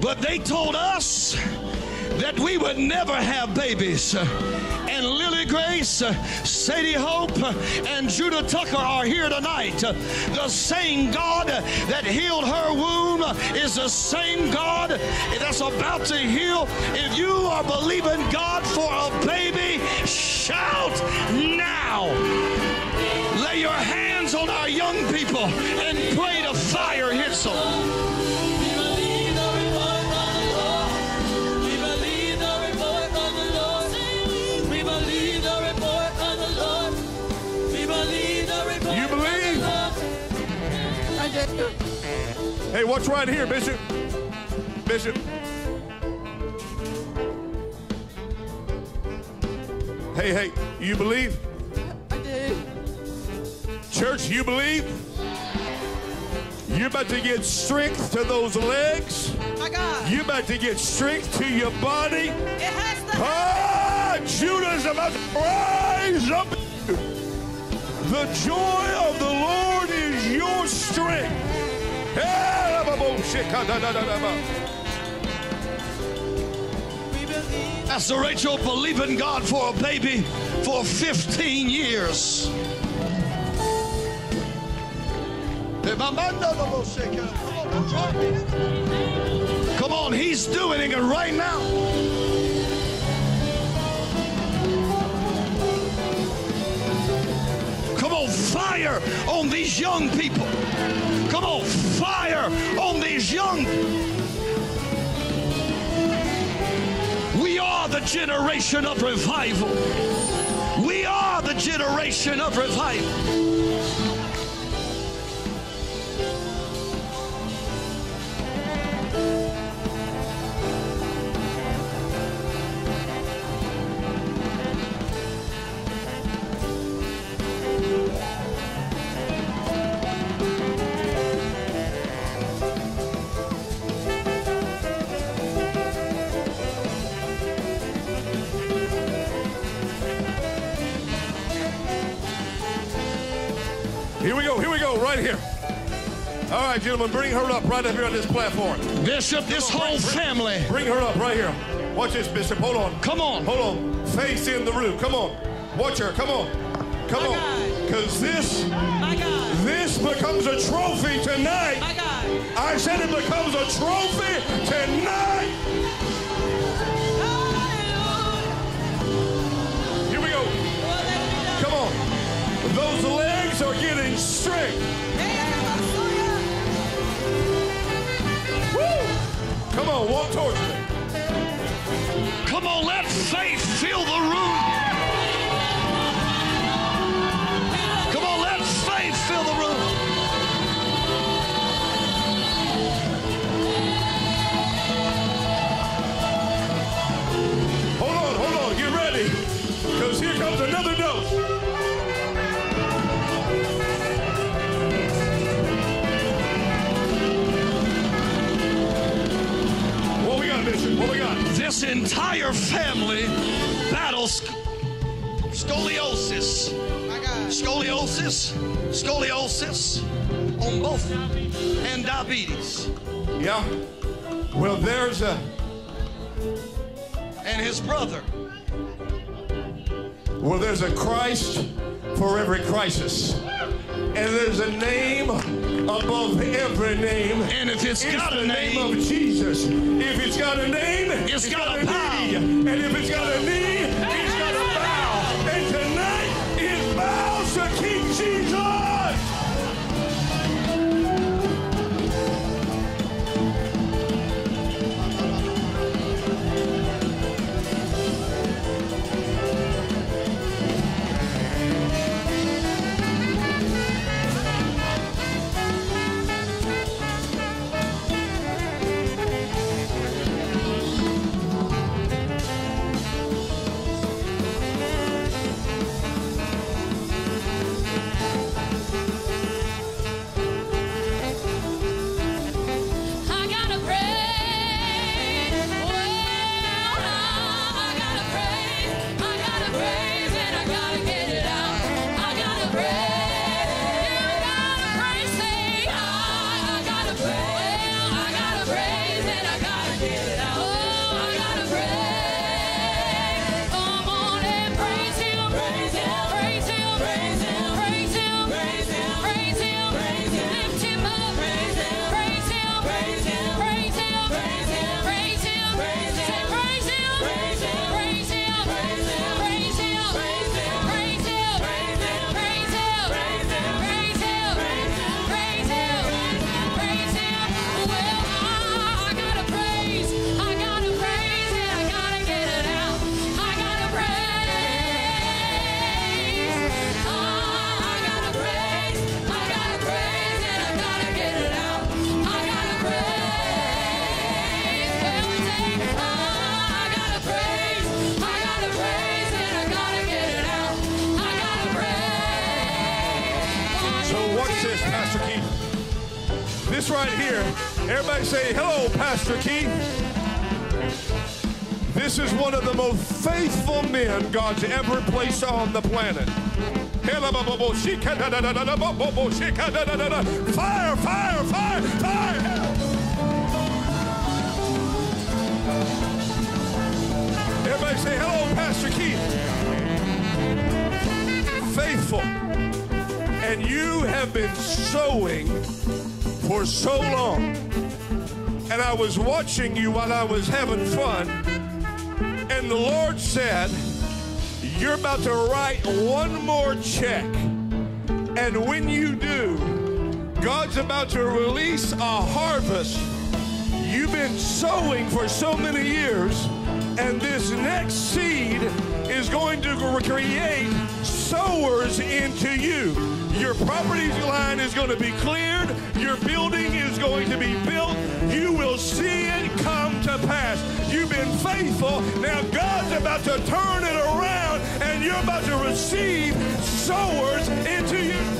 But they told us that we would never have babies. And Lily Grace, Sadie Hope, and Judah Tucker are here tonight. The same God that healed her womb is the same God that's about to heal. If you are believing God for a baby, shout now. Lay your hands on our young people Hey, what's right here, Bishop? Bishop. Hey, hey, you believe? I did. Church, you believe? You're about to get strength to those legs. My God. You're about to get strength to your body. It has to Ah, Judah's about to rise up. The joy of the Lord is your strength. Believe. Pastor Rachel believing God for a baby for 15 years. Come on, he's doing it right now. Fire on these young people. Come on, fire on these young We are the generation of revival. We are the generation of revival. All right, gentlemen, bring her up right up here on this platform. Bishop, this Come on, whole bring- bring- family. Bring her up right here. Watch this, Bishop. Hold on. Come on. Hold on. Face in the room. Come on. Watch her. Come on. Come My on. Because this, this becomes a trophy tonight. My God. I said it becomes a trophy tonight. Hallelujah. Here we go. Well, let it be done. Come on. Those legs are getting strength. Come on, walk towards me. Come on, let faith fill the room. This entire family battles scoliosis. Scoliosis, scoliosis on both, and diabetes. Yeah. Well, there's a And his brother. well, there's a Christ for every crisis. And there's a name above every name. And if it's got the a name, of Jesus. If it's got a name, It's got a power. knee. And if it's got a knee, Everybody say, hello, Pastor Keith. This is one of the most faithful men God's ever placed on the planet. Fire, fire, fire, fire. Everybody say, hello, Pastor Keith. Faithful. And you have been sowing for so long. And I was watching you while I was having fun. And the Lord said, You're about to write one more check. And when you do, God's about to release a harvest you've been sowing for so many years. And this next seed is going to create sowers into you. Your property line is going to be cleared. Your building is going to be built. You will see it come to pass. You've been faithful. Now God's about to turn it around and you're about to receive sowers into you.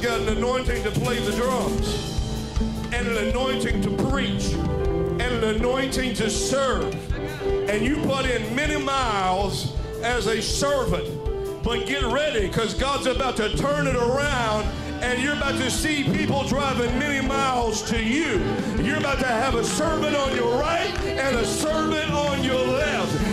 Got an anointing to play the drums, and an anointing to preach, and an anointing to serve. And you put in many miles as a servant. But get ready, because God's about to turn it around, and you're about to see people driving many miles to you. You're about to have a servant on your right and a servant on your left.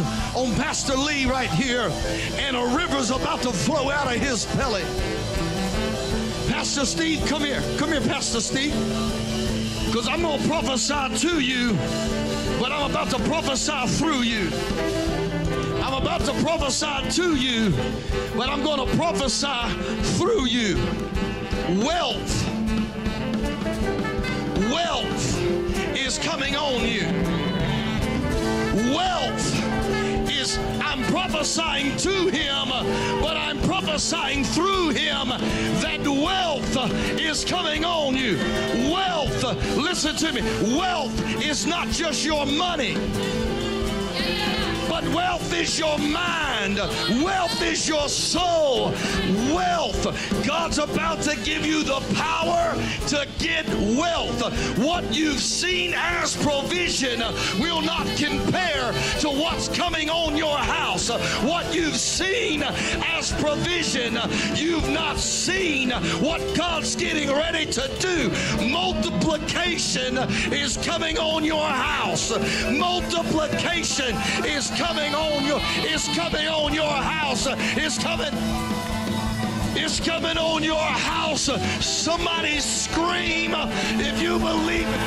Hands on Pastor Lee right here. And a river's about to flow out of his belly. Pastor Steve, come here. Come here, Pastor Steve. Because I'm going to prophesy to you, but I'm about to prophesy through you. I'm about to prophesy to you, but I'm going to prophesy through you. Wealth, wealth is coming on you. wealth prophesying to him, but I'm prophesying through him that wealth is coming on you. Wealth, listen to me, wealth is not just your money. But wealth is your mind. Wealth is your soul. Wealth. God's about to give you the power to get wealth. What you've seen as provision will not compare to what's coming on your house. What you've seen as provision, you've not seen what God's getting ready to do. Multiplication is coming on your house. Multiplication is coming on your is coming on your house. Is coming it's coming on your house. Somebody scream if you believe it.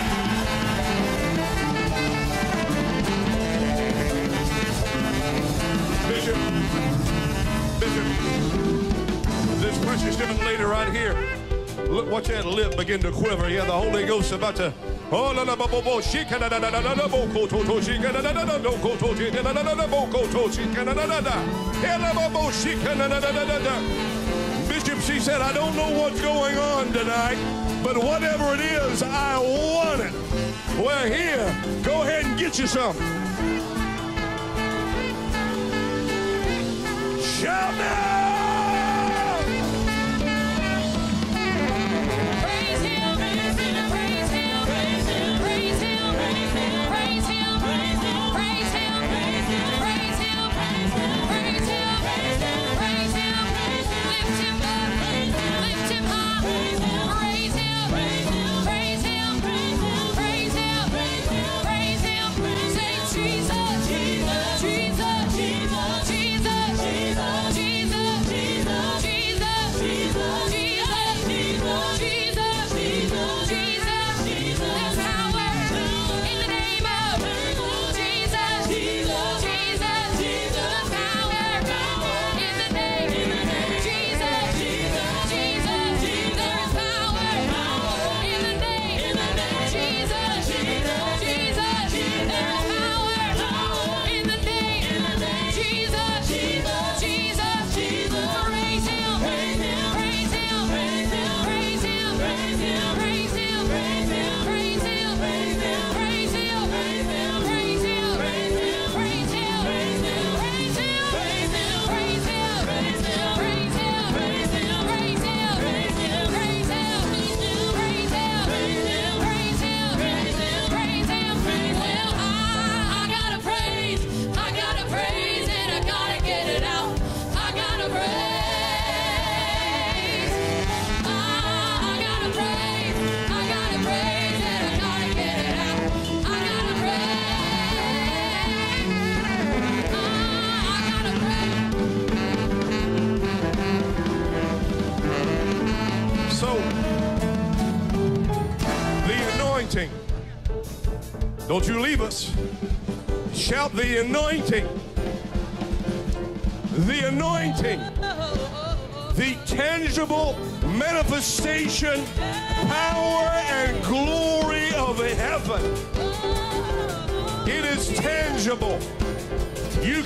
Bishop, Bishop, this precious young lady right here. Look, watch that lip begin to quiver. Yeah, the Holy Ghost about to. Oh, la la bo bo bo, she can da da da da da bo ko to to she can da da da da do ko to she da da da da bo ko to she can da da da da. Yeah, la bo bo she can da da da da da da. She said, I don't know what's going on tonight, but whatever it is, I want it. Well, here, go ahead and get you some. Shout now!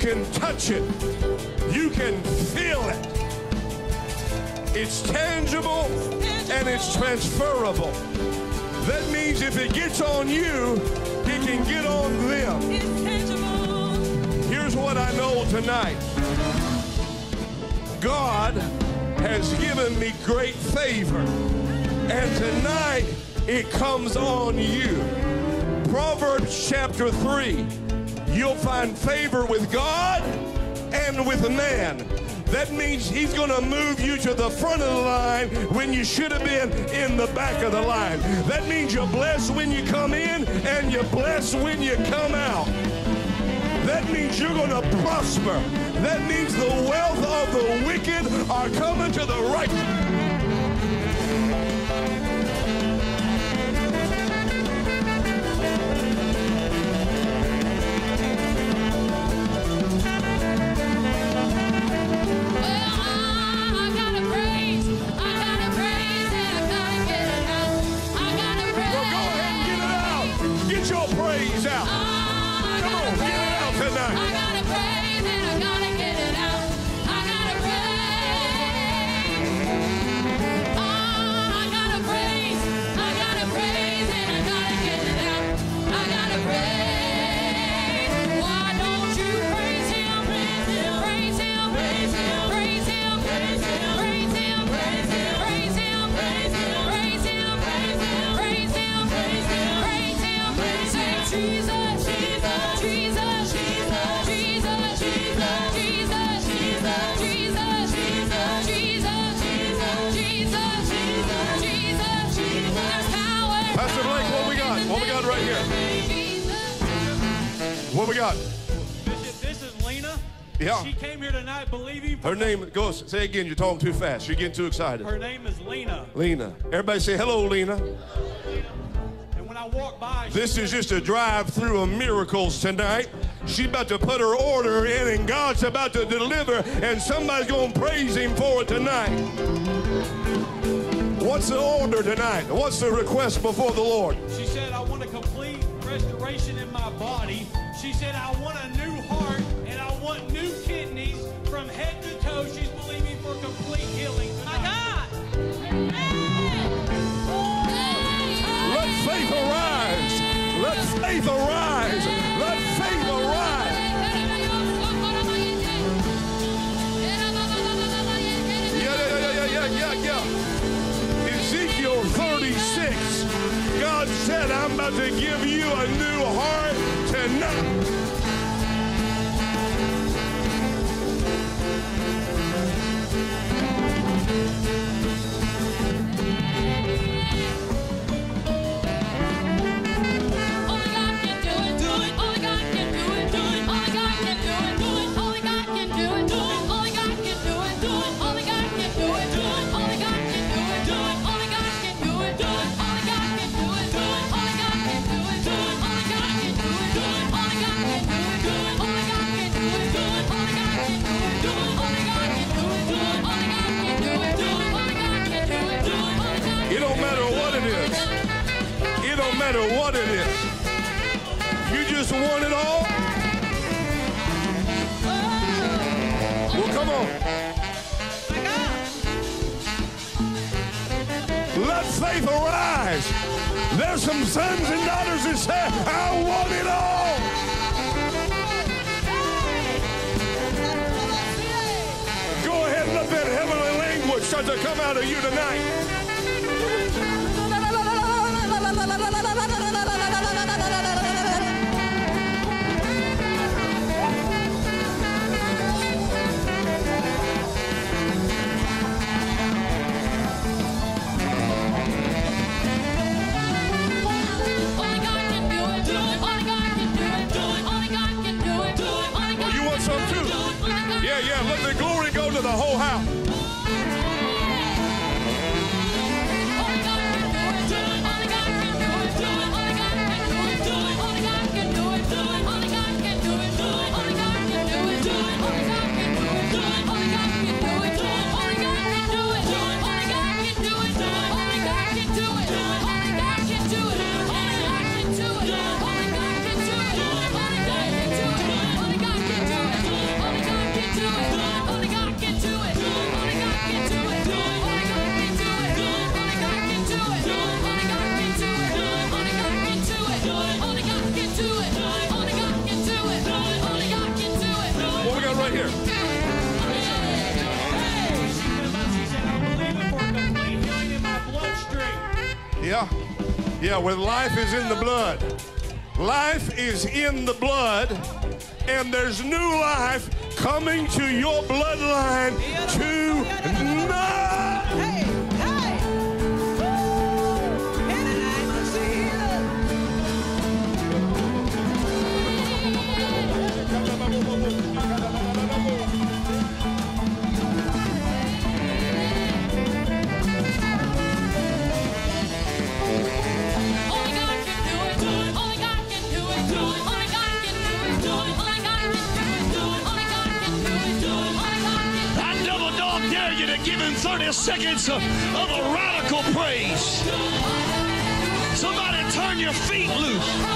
Can touch it. You can feel it. It's tangible and it's transferable. That means if it gets on you, it can get on them. Here's what I know tonight God has given me great favor, and tonight it comes on you. Proverbs chapter 3 you'll find favor with God and with man. That means he's going to move you to the front of the line when you should have been in the back of the line. That means you're blessed when you come in and you're blessed when you come out. That means you're going to prosper. That means the wealth of the wicked are coming to the right. What we got? Bishop, this is Lena. Yeah. She came here tonight believing. Her name, go say again, you're talking too fast. You're getting too excited. Her name is Lena. Lena. Everybody say hello, Lena. And when I walk by, she This is just a drive through of miracles tonight. She's about to put her order in, and God's about to deliver, and somebody's going to praise Him for it tonight. What's the order tonight? What's the request before the Lord? She said, I want restoration in my body. She said, I want a new heart and I want new kidneys from head to toe. She's believing for complete healing. My God. Let faith arise. Let faith arise. Let faith arise. Yeah, yeah, yeah, yeah, yeah, yeah, yeah. Ezekiel 36. God said, I'm about to give you a new heart tonight. Faith arise. There's some sons and daughters that say, I want it all. Go ahead and let that heavenly language start to come out of you tonight. The whole house. Yeah, when life is in the blood. Life is in the blood, and there's new life coming to your bloodline seconds of, a radical praise. Somebody turn your feet loose.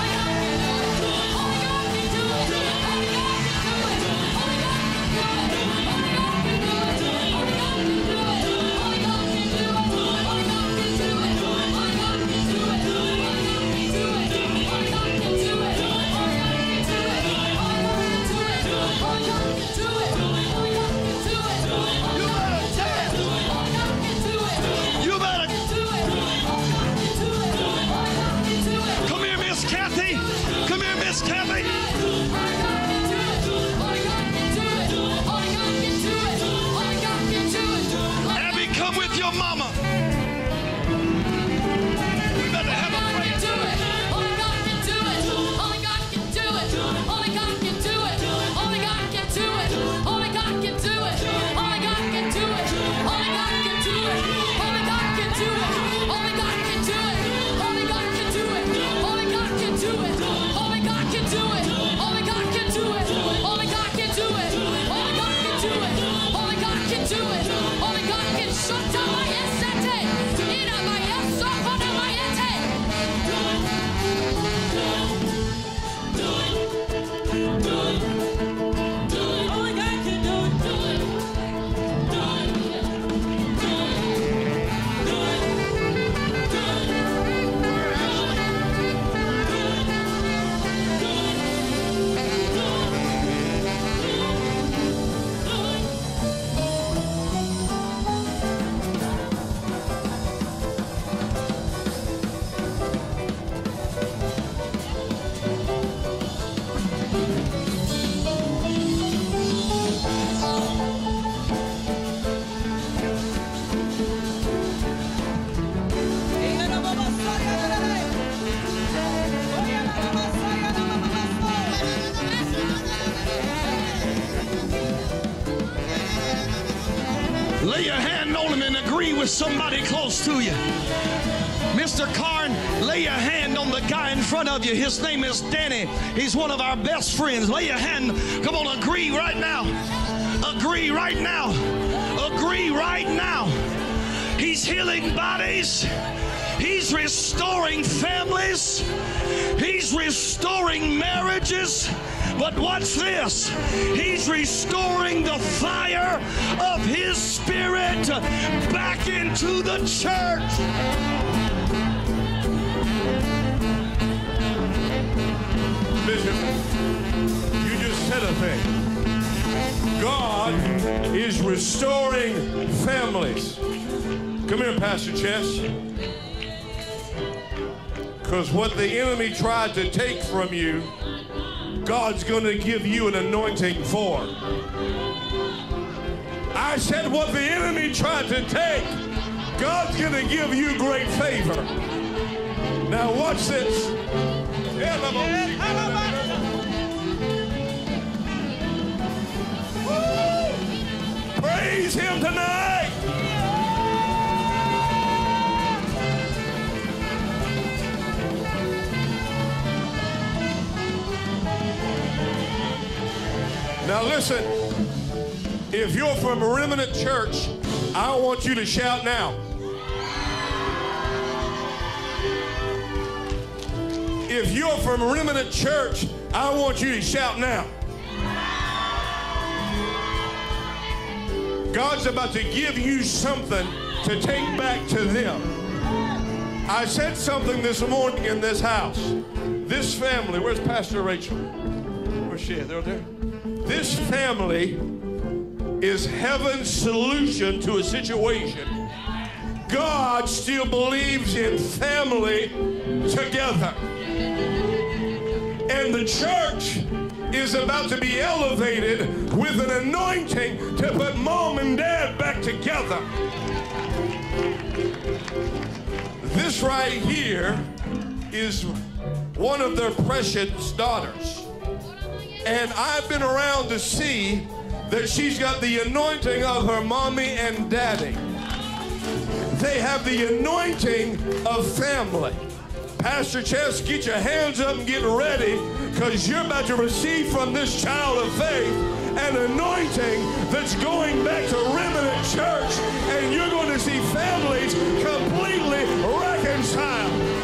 Your hand on him and agree with somebody close to you. Mr. Karn, lay your hand on the guy in front of you. His name is Danny. He's one of our best friends. Lay your hand. Come on, agree right now. Agree right now. Agree right now. He's healing bodies. He's restoring families. He's restoring marriages. But watch this. He's restoring the fire of His Spirit back into the church. Bishop, you just said a thing. God is restoring families. Come here, Pastor Chess. Because what the enemy tried to take from you, God's going to give you an anointing for. I said what the enemy tried to take, God's going to give you great favor. Now watch this. Praise him tonight. Now listen, if you're from Remnant Church, I want you to shout now. If you're from Remnant Church, I want you to shout now. God's about to give you something to take back to them. I said something this morning in this house. This family, where's Pastor Rachel? Where's she? They're there. This family is heaven's solution to a situation. God still believes in family together. And the church is about to be elevated with an anointing to put mom and dad back together. This right here is one of their precious daughters. And I've been around to see that she's got the anointing of her mommy and daddy. They have the anointing of family. Pastor Chess, get your hands up and get ready because you're about to receive from this child of faith an anointing that's going back to Remnant Church, and you're going to see families completely reconciled.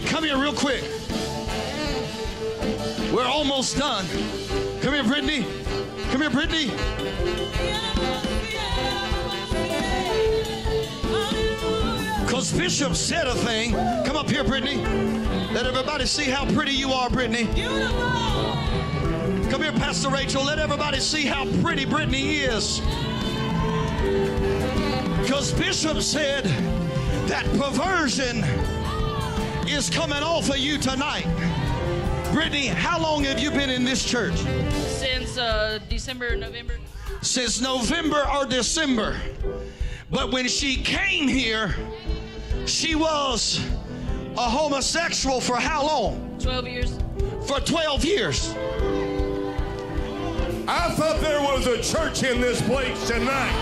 Come here real quick. We're almost done. Come here, Brittany. Come here, Brittany. Because Bishop said a thing. Come up here, Brittany. Let everybody see how pretty you are, Brittany. Come here, Pastor Rachel. Let everybody see how pretty Brittany is. Because Bishop said that perversion is coming off of you tonight. Brittany, how long have you been in this church? since uh, December, November. Since November or December. But when she came here, she was a homosexual for how long? 12 years. For 12 years. I thought there was a church in this place tonight.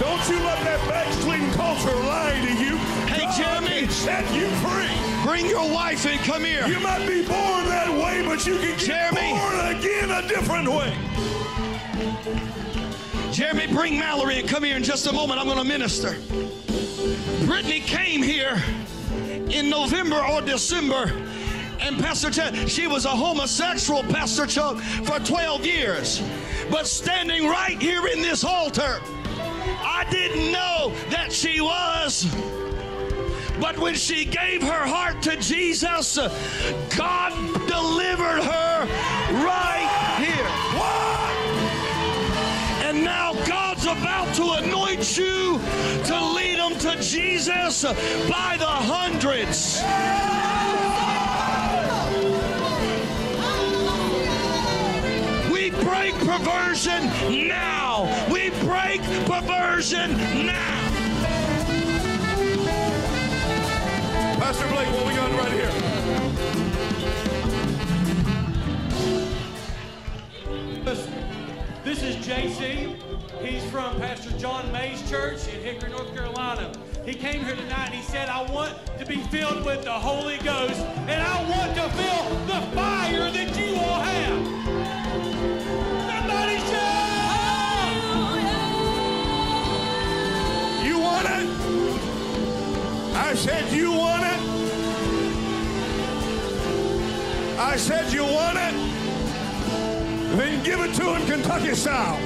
Don't you let that backsliding culture lie to you. Hey, God Jeremy. set you free. Bring your wife and come here. You might be born that way, but you can get Jeremy. born again a different way. Jeremy, bring Mallory and come here in just a moment. I'm going to minister. Brittany came here in November or December, and Pastor Chuck, she was a homosexual, Pastor Chuck, for 12 years. But standing right here in this altar, I didn't know that she was. But when she gave her heart to Jesus, God delivered her right here. And now God's about to anoint you to lead them to Jesus by the hundreds. We break perversion now. We break perversion now. Pastor Blake, what we got right here? This, this is JC. He's from Pastor John May's church in Hickory, North Carolina. He came here tonight and he said, I want to be filled with the Holy Ghost and I want to feel the fire that you all have. Somebody shout! You want it? I said you want it. I said you want it. Then give it to him Kentucky style.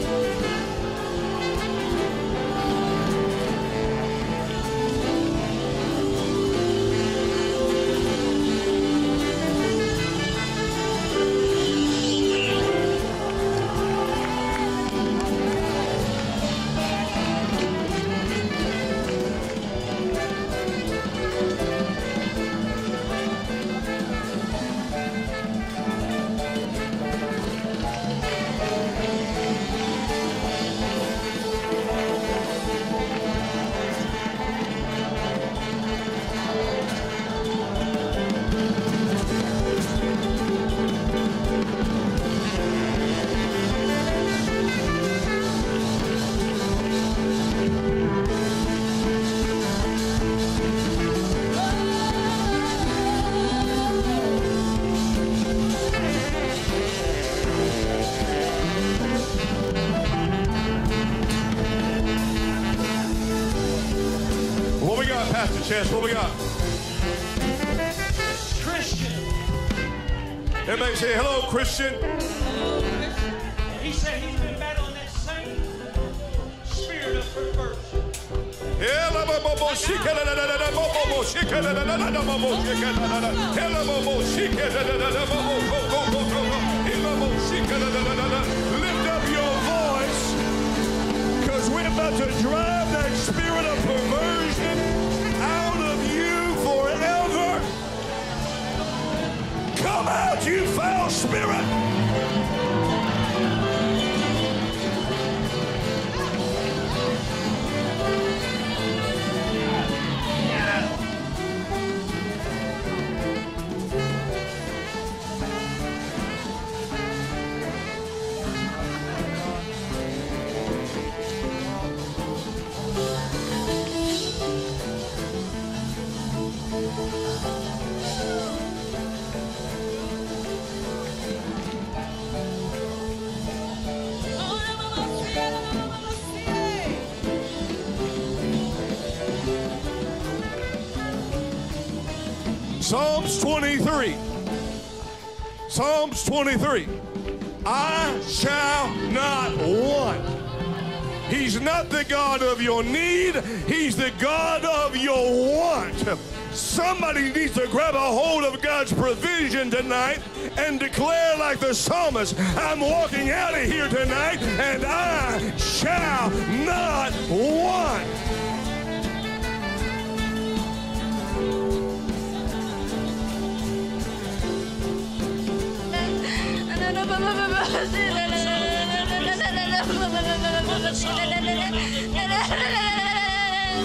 Chess? What we got? Christian. Everybody say hello, Christian. And he said he's been battling that same spirit of perversion. Lift you foul spirit. Psalms 23. Psalms 23. I shall not want. He's not the God of your need, He's the God of your want. Somebody needs to grab a hold of God's provision tonight and declare, like the psalmist, I'm walking out of here tonight and I shall not want.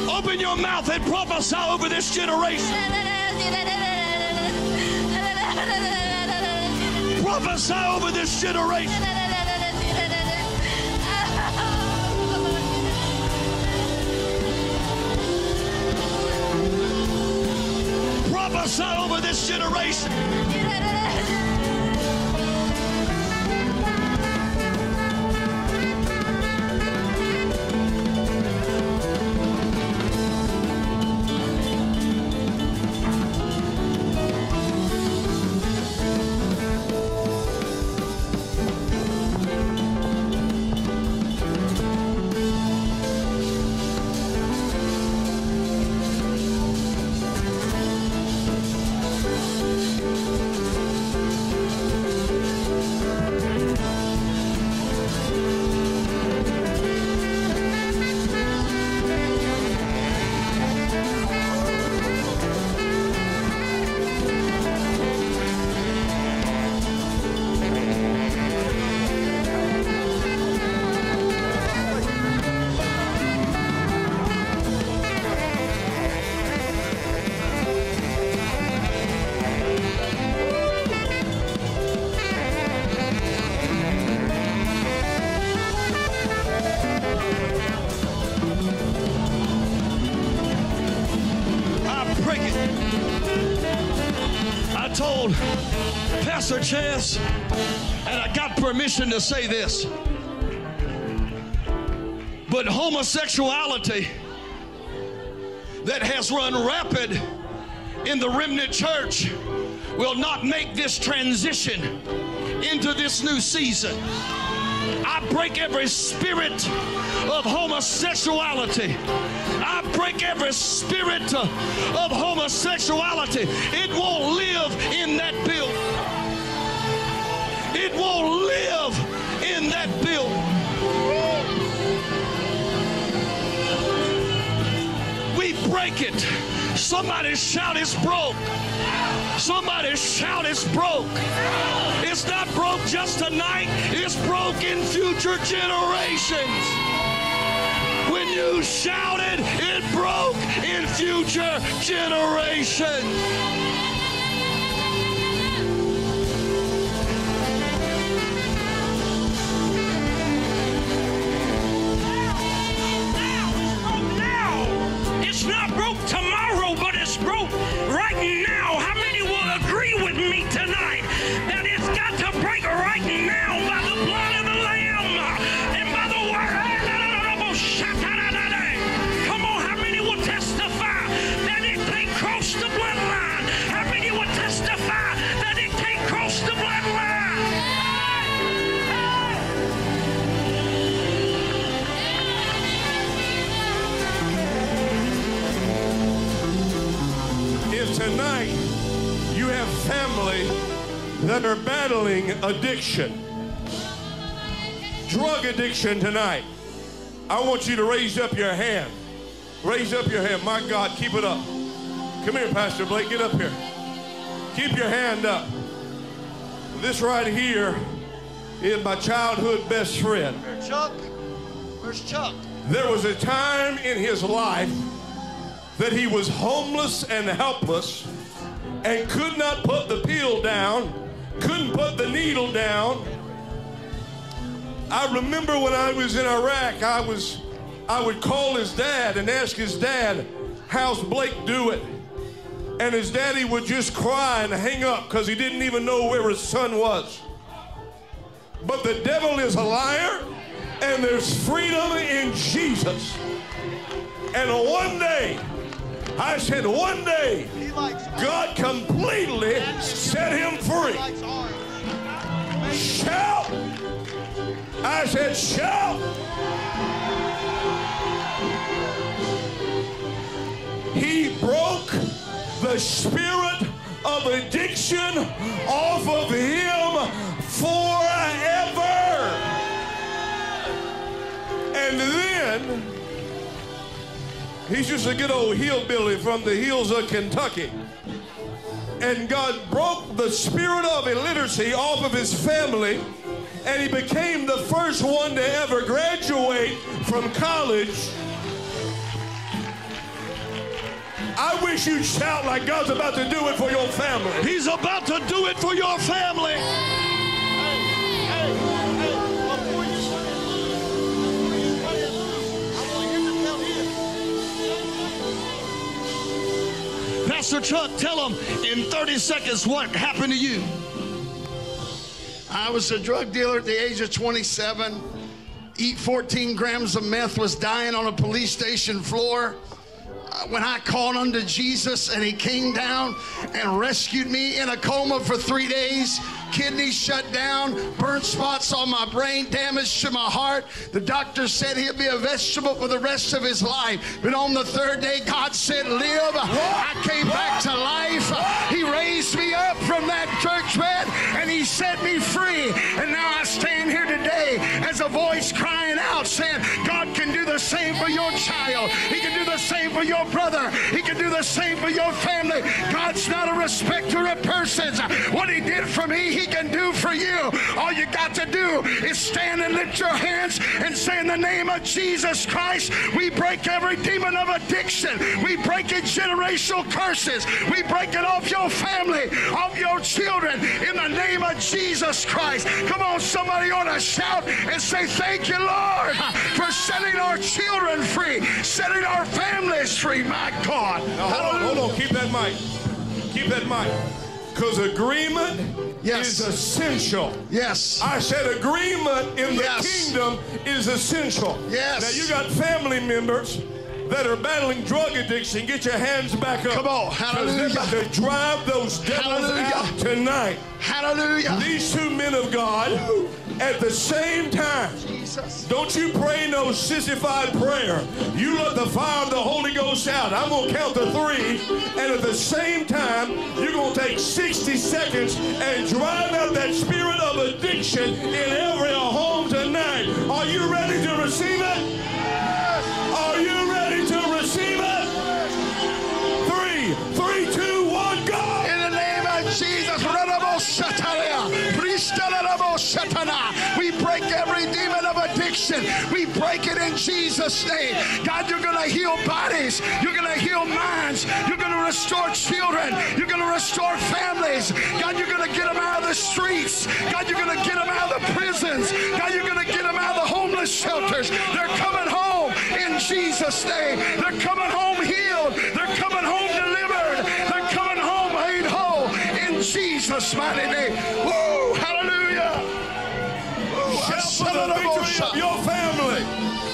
Open your mouth and prophesy over this generation. Prophesy over this generation. Prophesy over this generation. Pastor and I got permission to say this, but homosexuality that has run rapid in the remnant church will not make this transition into this new season. I break every spirit of homosexuality. I break every spirit of homosexuality. It won't live in that it. Somebody shout it's broke. Somebody shout it's broke. It's not broke just tonight, it's broke in future generations. When you shouted, it broke in future generations. That are battling addiction, drug addiction tonight, I want you to raise up your hand. Raise up your hand. My God, keep it up. Come here, Pastor Blake. Get up here. Keep your hand up. This right here is my childhood best friend. Chuck, where's Chuck? There was a time in his life that he was homeless and helpless and could not put the pill down, couldn't put the needle down. I remember when I was in Iraq, I was I would call his dad and ask his dad, "How's Blake doing?" And his daddy would just cry and hang up because he didn't even know where his son was. But the devil is a liar, and there's freedom in Jesus. And one day, I said, one day, God completely set him free. Shout! I said, shout! He broke the spirit of addiction off of him forever. And then he's just a good old hillbilly from the hills of Kentucky. And God broke the spirit of illiteracy off of his family, and he became the first one to ever graduate from college. I wish you'd shout like God's about to do it for your family. He's about to do it for your family. Pastor Chuck, tell them in 30 seconds what happened to you. I was a drug dealer at the age of 27. Eat 14 grams of meth, was dying on a police station floor. Uh, When I called unto Jesus and he came down and rescued me in a coma for three days, kidneys shut down, burnt spots on my brain, damage to my heart. The doctor said he'll be a vegetable for the rest of his life. But on the third day, God said, Live. I came back to life. He raised me up from that church bed and he set me free. And now I stand here today as a voice crying out saying, God can do the same for your child. He can do the same for your brother. He can do the same for your family. God's not a respecter of persons. What he did for me, he can do for you. All you got to do is stand and lift your hands and say, In the name of Jesus Christ, we break every demon of addiction. We break it generational curses. We break it off your family, off your children, in the name of Jesus Christ. Come on, somebody ought to shout and say, Thank you, Lord, for setting our children free, setting our families free. My God. Now, hold on, hold on. Keep that mic. Keep that mic. Because agreement Yes. is essential. Yes. I said agreement in the Yes. kingdom is essential. Yes. Now you got family members that are battling drug addiction. Get your hands back up. Come on. Hallelujah. To drive those devils Hallelujah. out tonight. Hallelujah. These two men of God, at the same time, Jesus. don't you pray no sissified prayer. You let the fire of the Holy Ghost out. I'm going to count to three. And at the same time, you're going to take 60 seconds and drive out that spirit of addiction in every home tonight. Are you ready to receive it? Are you ready to receive it? Three, three, two, one, go! In the name of Jesus, Pristarabo Shatana. We break every demon of addiction. We break it in Jesus' name. God, you're going to heal bodies. You're going to heal minds. You're going to restore children. You're going to restore families. God, you're going to get them out of the streets. God, you're going to get them out of the prisons. God, you're going to get them out of the homeless shelters. They're coming home in Jesus' name. They're coming home healed. They're coming home delivered. They're coming home made whole in Jesus' mighty name. Woo! For the victory of your family.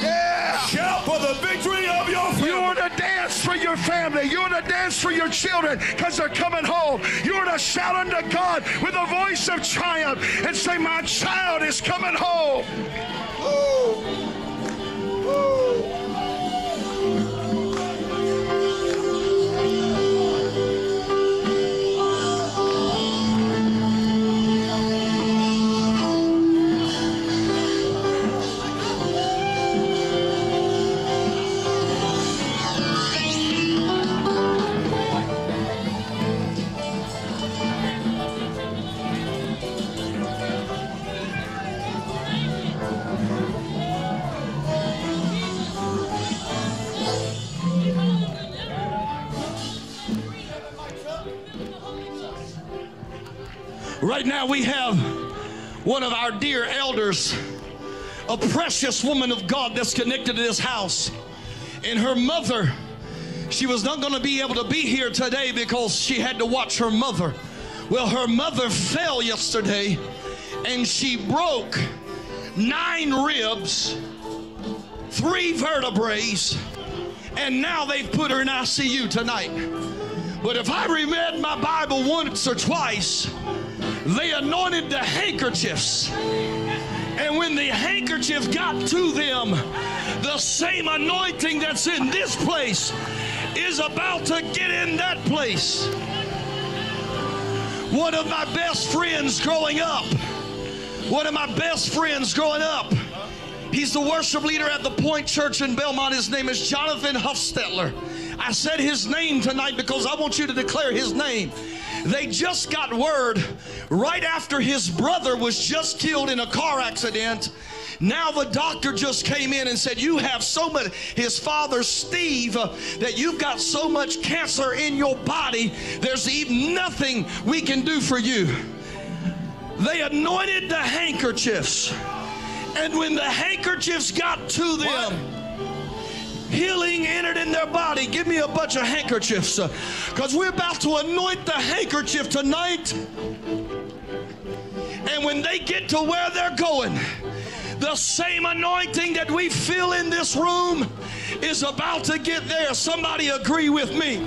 Yeah! Shout for the victory of your family. You are to dance for your family. You are to dance for your children because they're coming home. You are to shout unto God with a voice of triumph and say, My child is coming home. Woo. Woo. Right now, we have one of our dear elders, a precious woman of God that's connected to this house. And her mother, she was not going to be able to be here today because she had to watch her mother. Well, her mother fell yesterday and she broke nine ribs, three vertebrae, and now they've put her in ICU tonight. But if I read my Bible once or twice, they anointed the handkerchiefs. And when the handkerchief got to them, the same anointing that's in this place is about to get in that place. One of my best friends growing up, one of my best friends growing up, he's the worship leader at the Point Church in Belmont. His name is Jonathan Huffstetler. I said his name tonight because I want you to declare his name. They just got word right after his brother was just killed in a car accident. Now the doctor just came in and said, You have so much, his father, Steve, uh, that you've got so much cancer in your body, there's even nothing we can do for you. They anointed the handkerchiefs. And when the handkerchiefs got to them, healing entered in their body. Give me a bunch of handkerchiefs because we're about to anoint the handkerchief tonight. And when they get to where they're going, the same anointing that we feel in this room is about to get there. Somebody agree with me.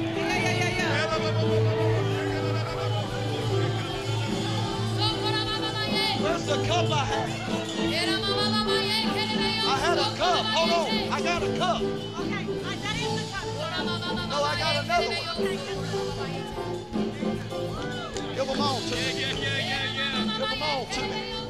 Where's the cup I had? I had a cup. Hold on. I got a cup. No, I got another one. Give them all to me. Give them all to me.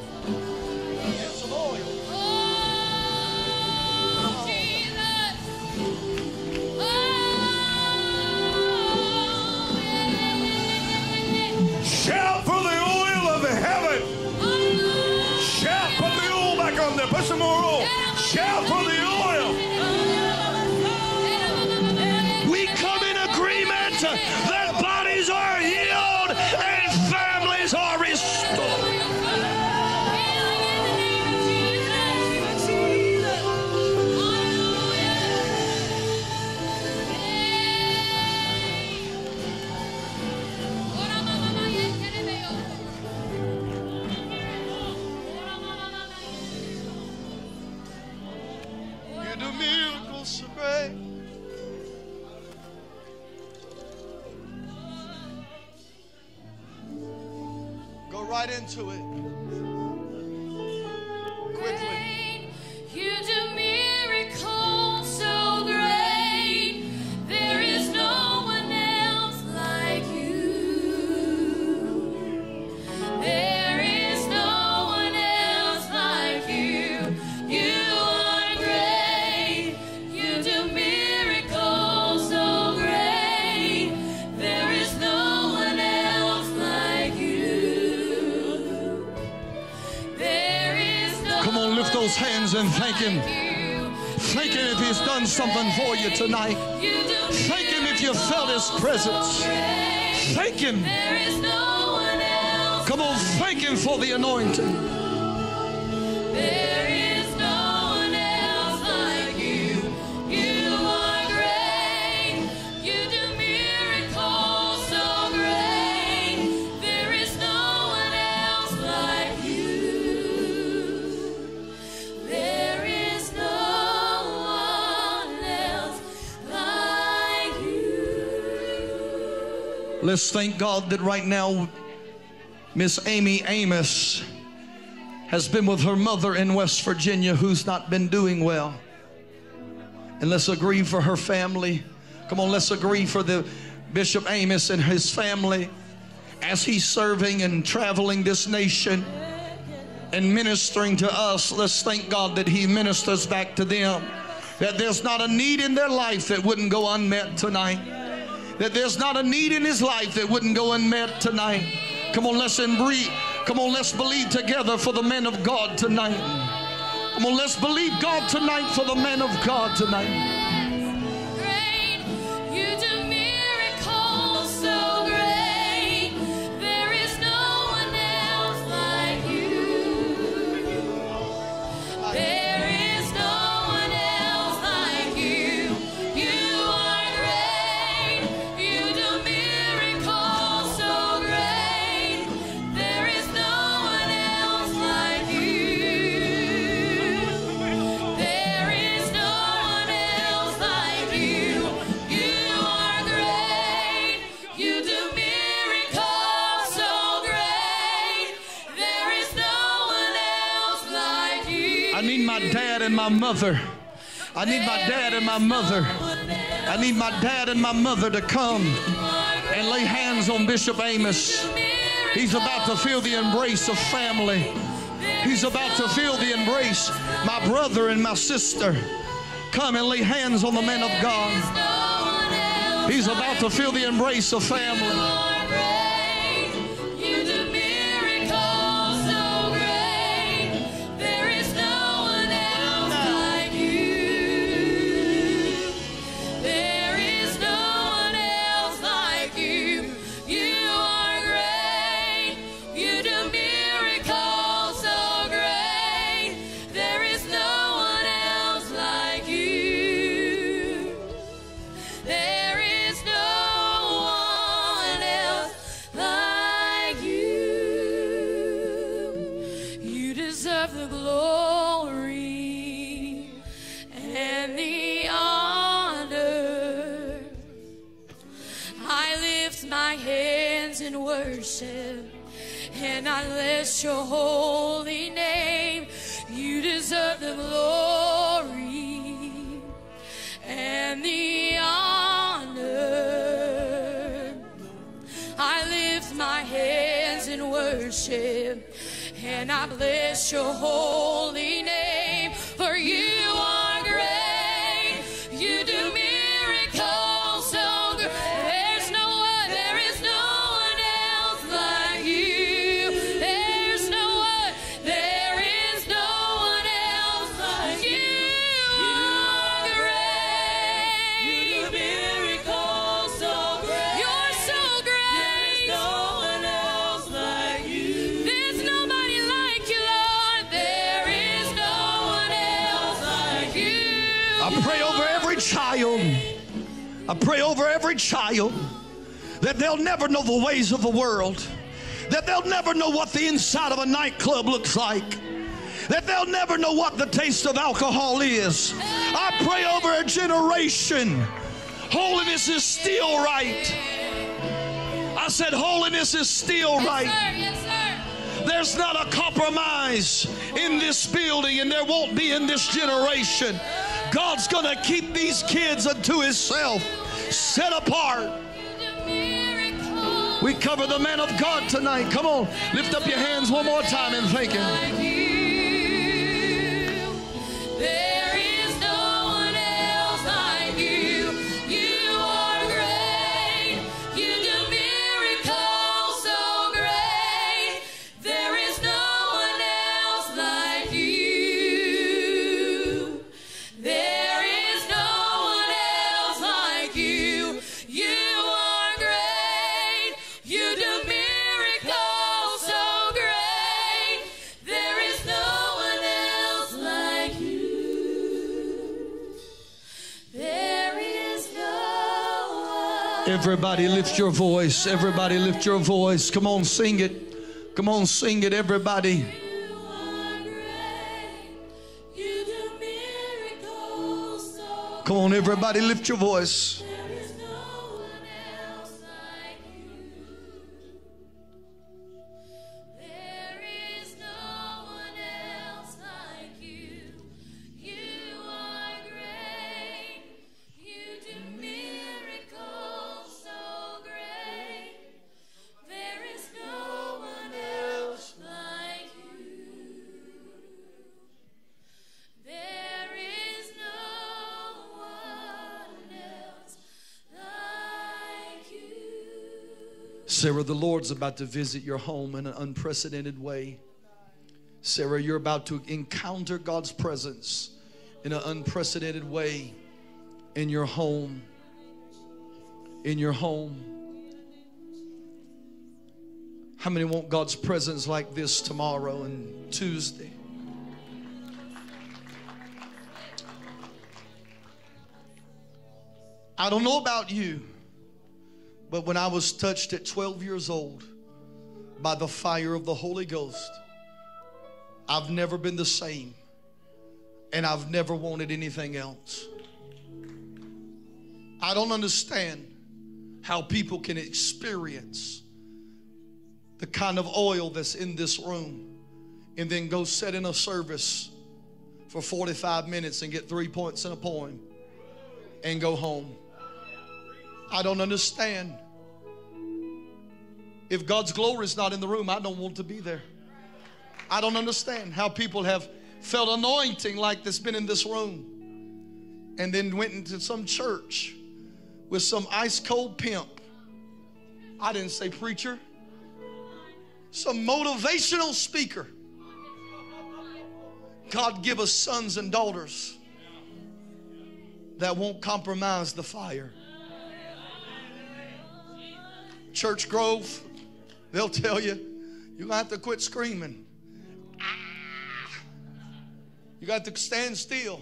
For the anointing. There is no one else like you. You are great. You do miracles so great. There is no one else like you. There is no one else like you. Let's thank God that right now, Miss Amy Amos has been with her mother in West Virginia who's not been doing well. And let's agree for her family. Come on, let's agree for the Bishop Amos and his family as he's serving and traveling this nation and ministering to us. Let's thank God that he ministers back to them. That there's not a need in their life that wouldn't go unmet tonight that there's not a need in his life that wouldn't go unmet tonight. Come on, let's breathe. Come on, let's believe together for the men of God tonight. Come on, let's believe God tonight for the men of God tonight. Mother. I need my dad and my mother. I need my dad and my mother to come and lay hands on Bishop Amos. He's about to feel the embrace of family. He's about to feel the embrace. My brother and my sister, come and lay hands on the man of God. He's about to feel the embrace of family. Pray over every child that they'll never know the ways of the world, that they'll never know what the inside of a nightclub looks like, that they'll never know what the taste of alcohol is. I pray over a generation. Holiness is still right. I said, Holiness is still right. Yes, sir. There's not a compromise in this building, and there won't be in this generation. God's going to keep these kids unto Himself, set apart. We cover the man of God tonight. Come on, lift up your hands one more time and thank Him. Everybody lift your voice. Everybody lift your voice. Come on, sing it. Come on, sing it, everybody. Come on, everybody lift your voice. Sarah, the Lord's about to visit your home in an unprecedented way. Sarah, you're about to encounter God's presence in an unprecedented way in your home. In your home. How many want God's presence like this tomorrow and Tuesday? I don't know about you. But when I was touched at 12 years old by the fire of the Holy Ghost, I've never been the same. And I've never wanted anything else. I don't understand how people can experience the kind of oil that's in this room and then go sit in a service for 45 minutes and get three points in a poem and go home. I don't understand. If God's glory is not in the room, I don't want to be there. I don't understand how people have felt anointing like that's been in this room and then went into some church with some ice cold pimp. I didn't say preacher, some motivational speaker. God give us sons and daughters that won't compromise the fire. Church Grove, they'll tell you, you're gonna have to quit screaming. You got to stand still.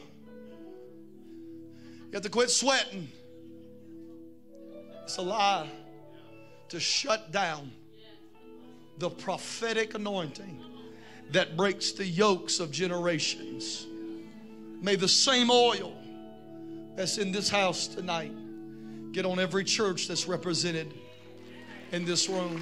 You have to quit sweating. It's a lie to shut down the prophetic anointing that breaks the yokes of generations. May the same oil that's in this house tonight get on every church that's represented in this room.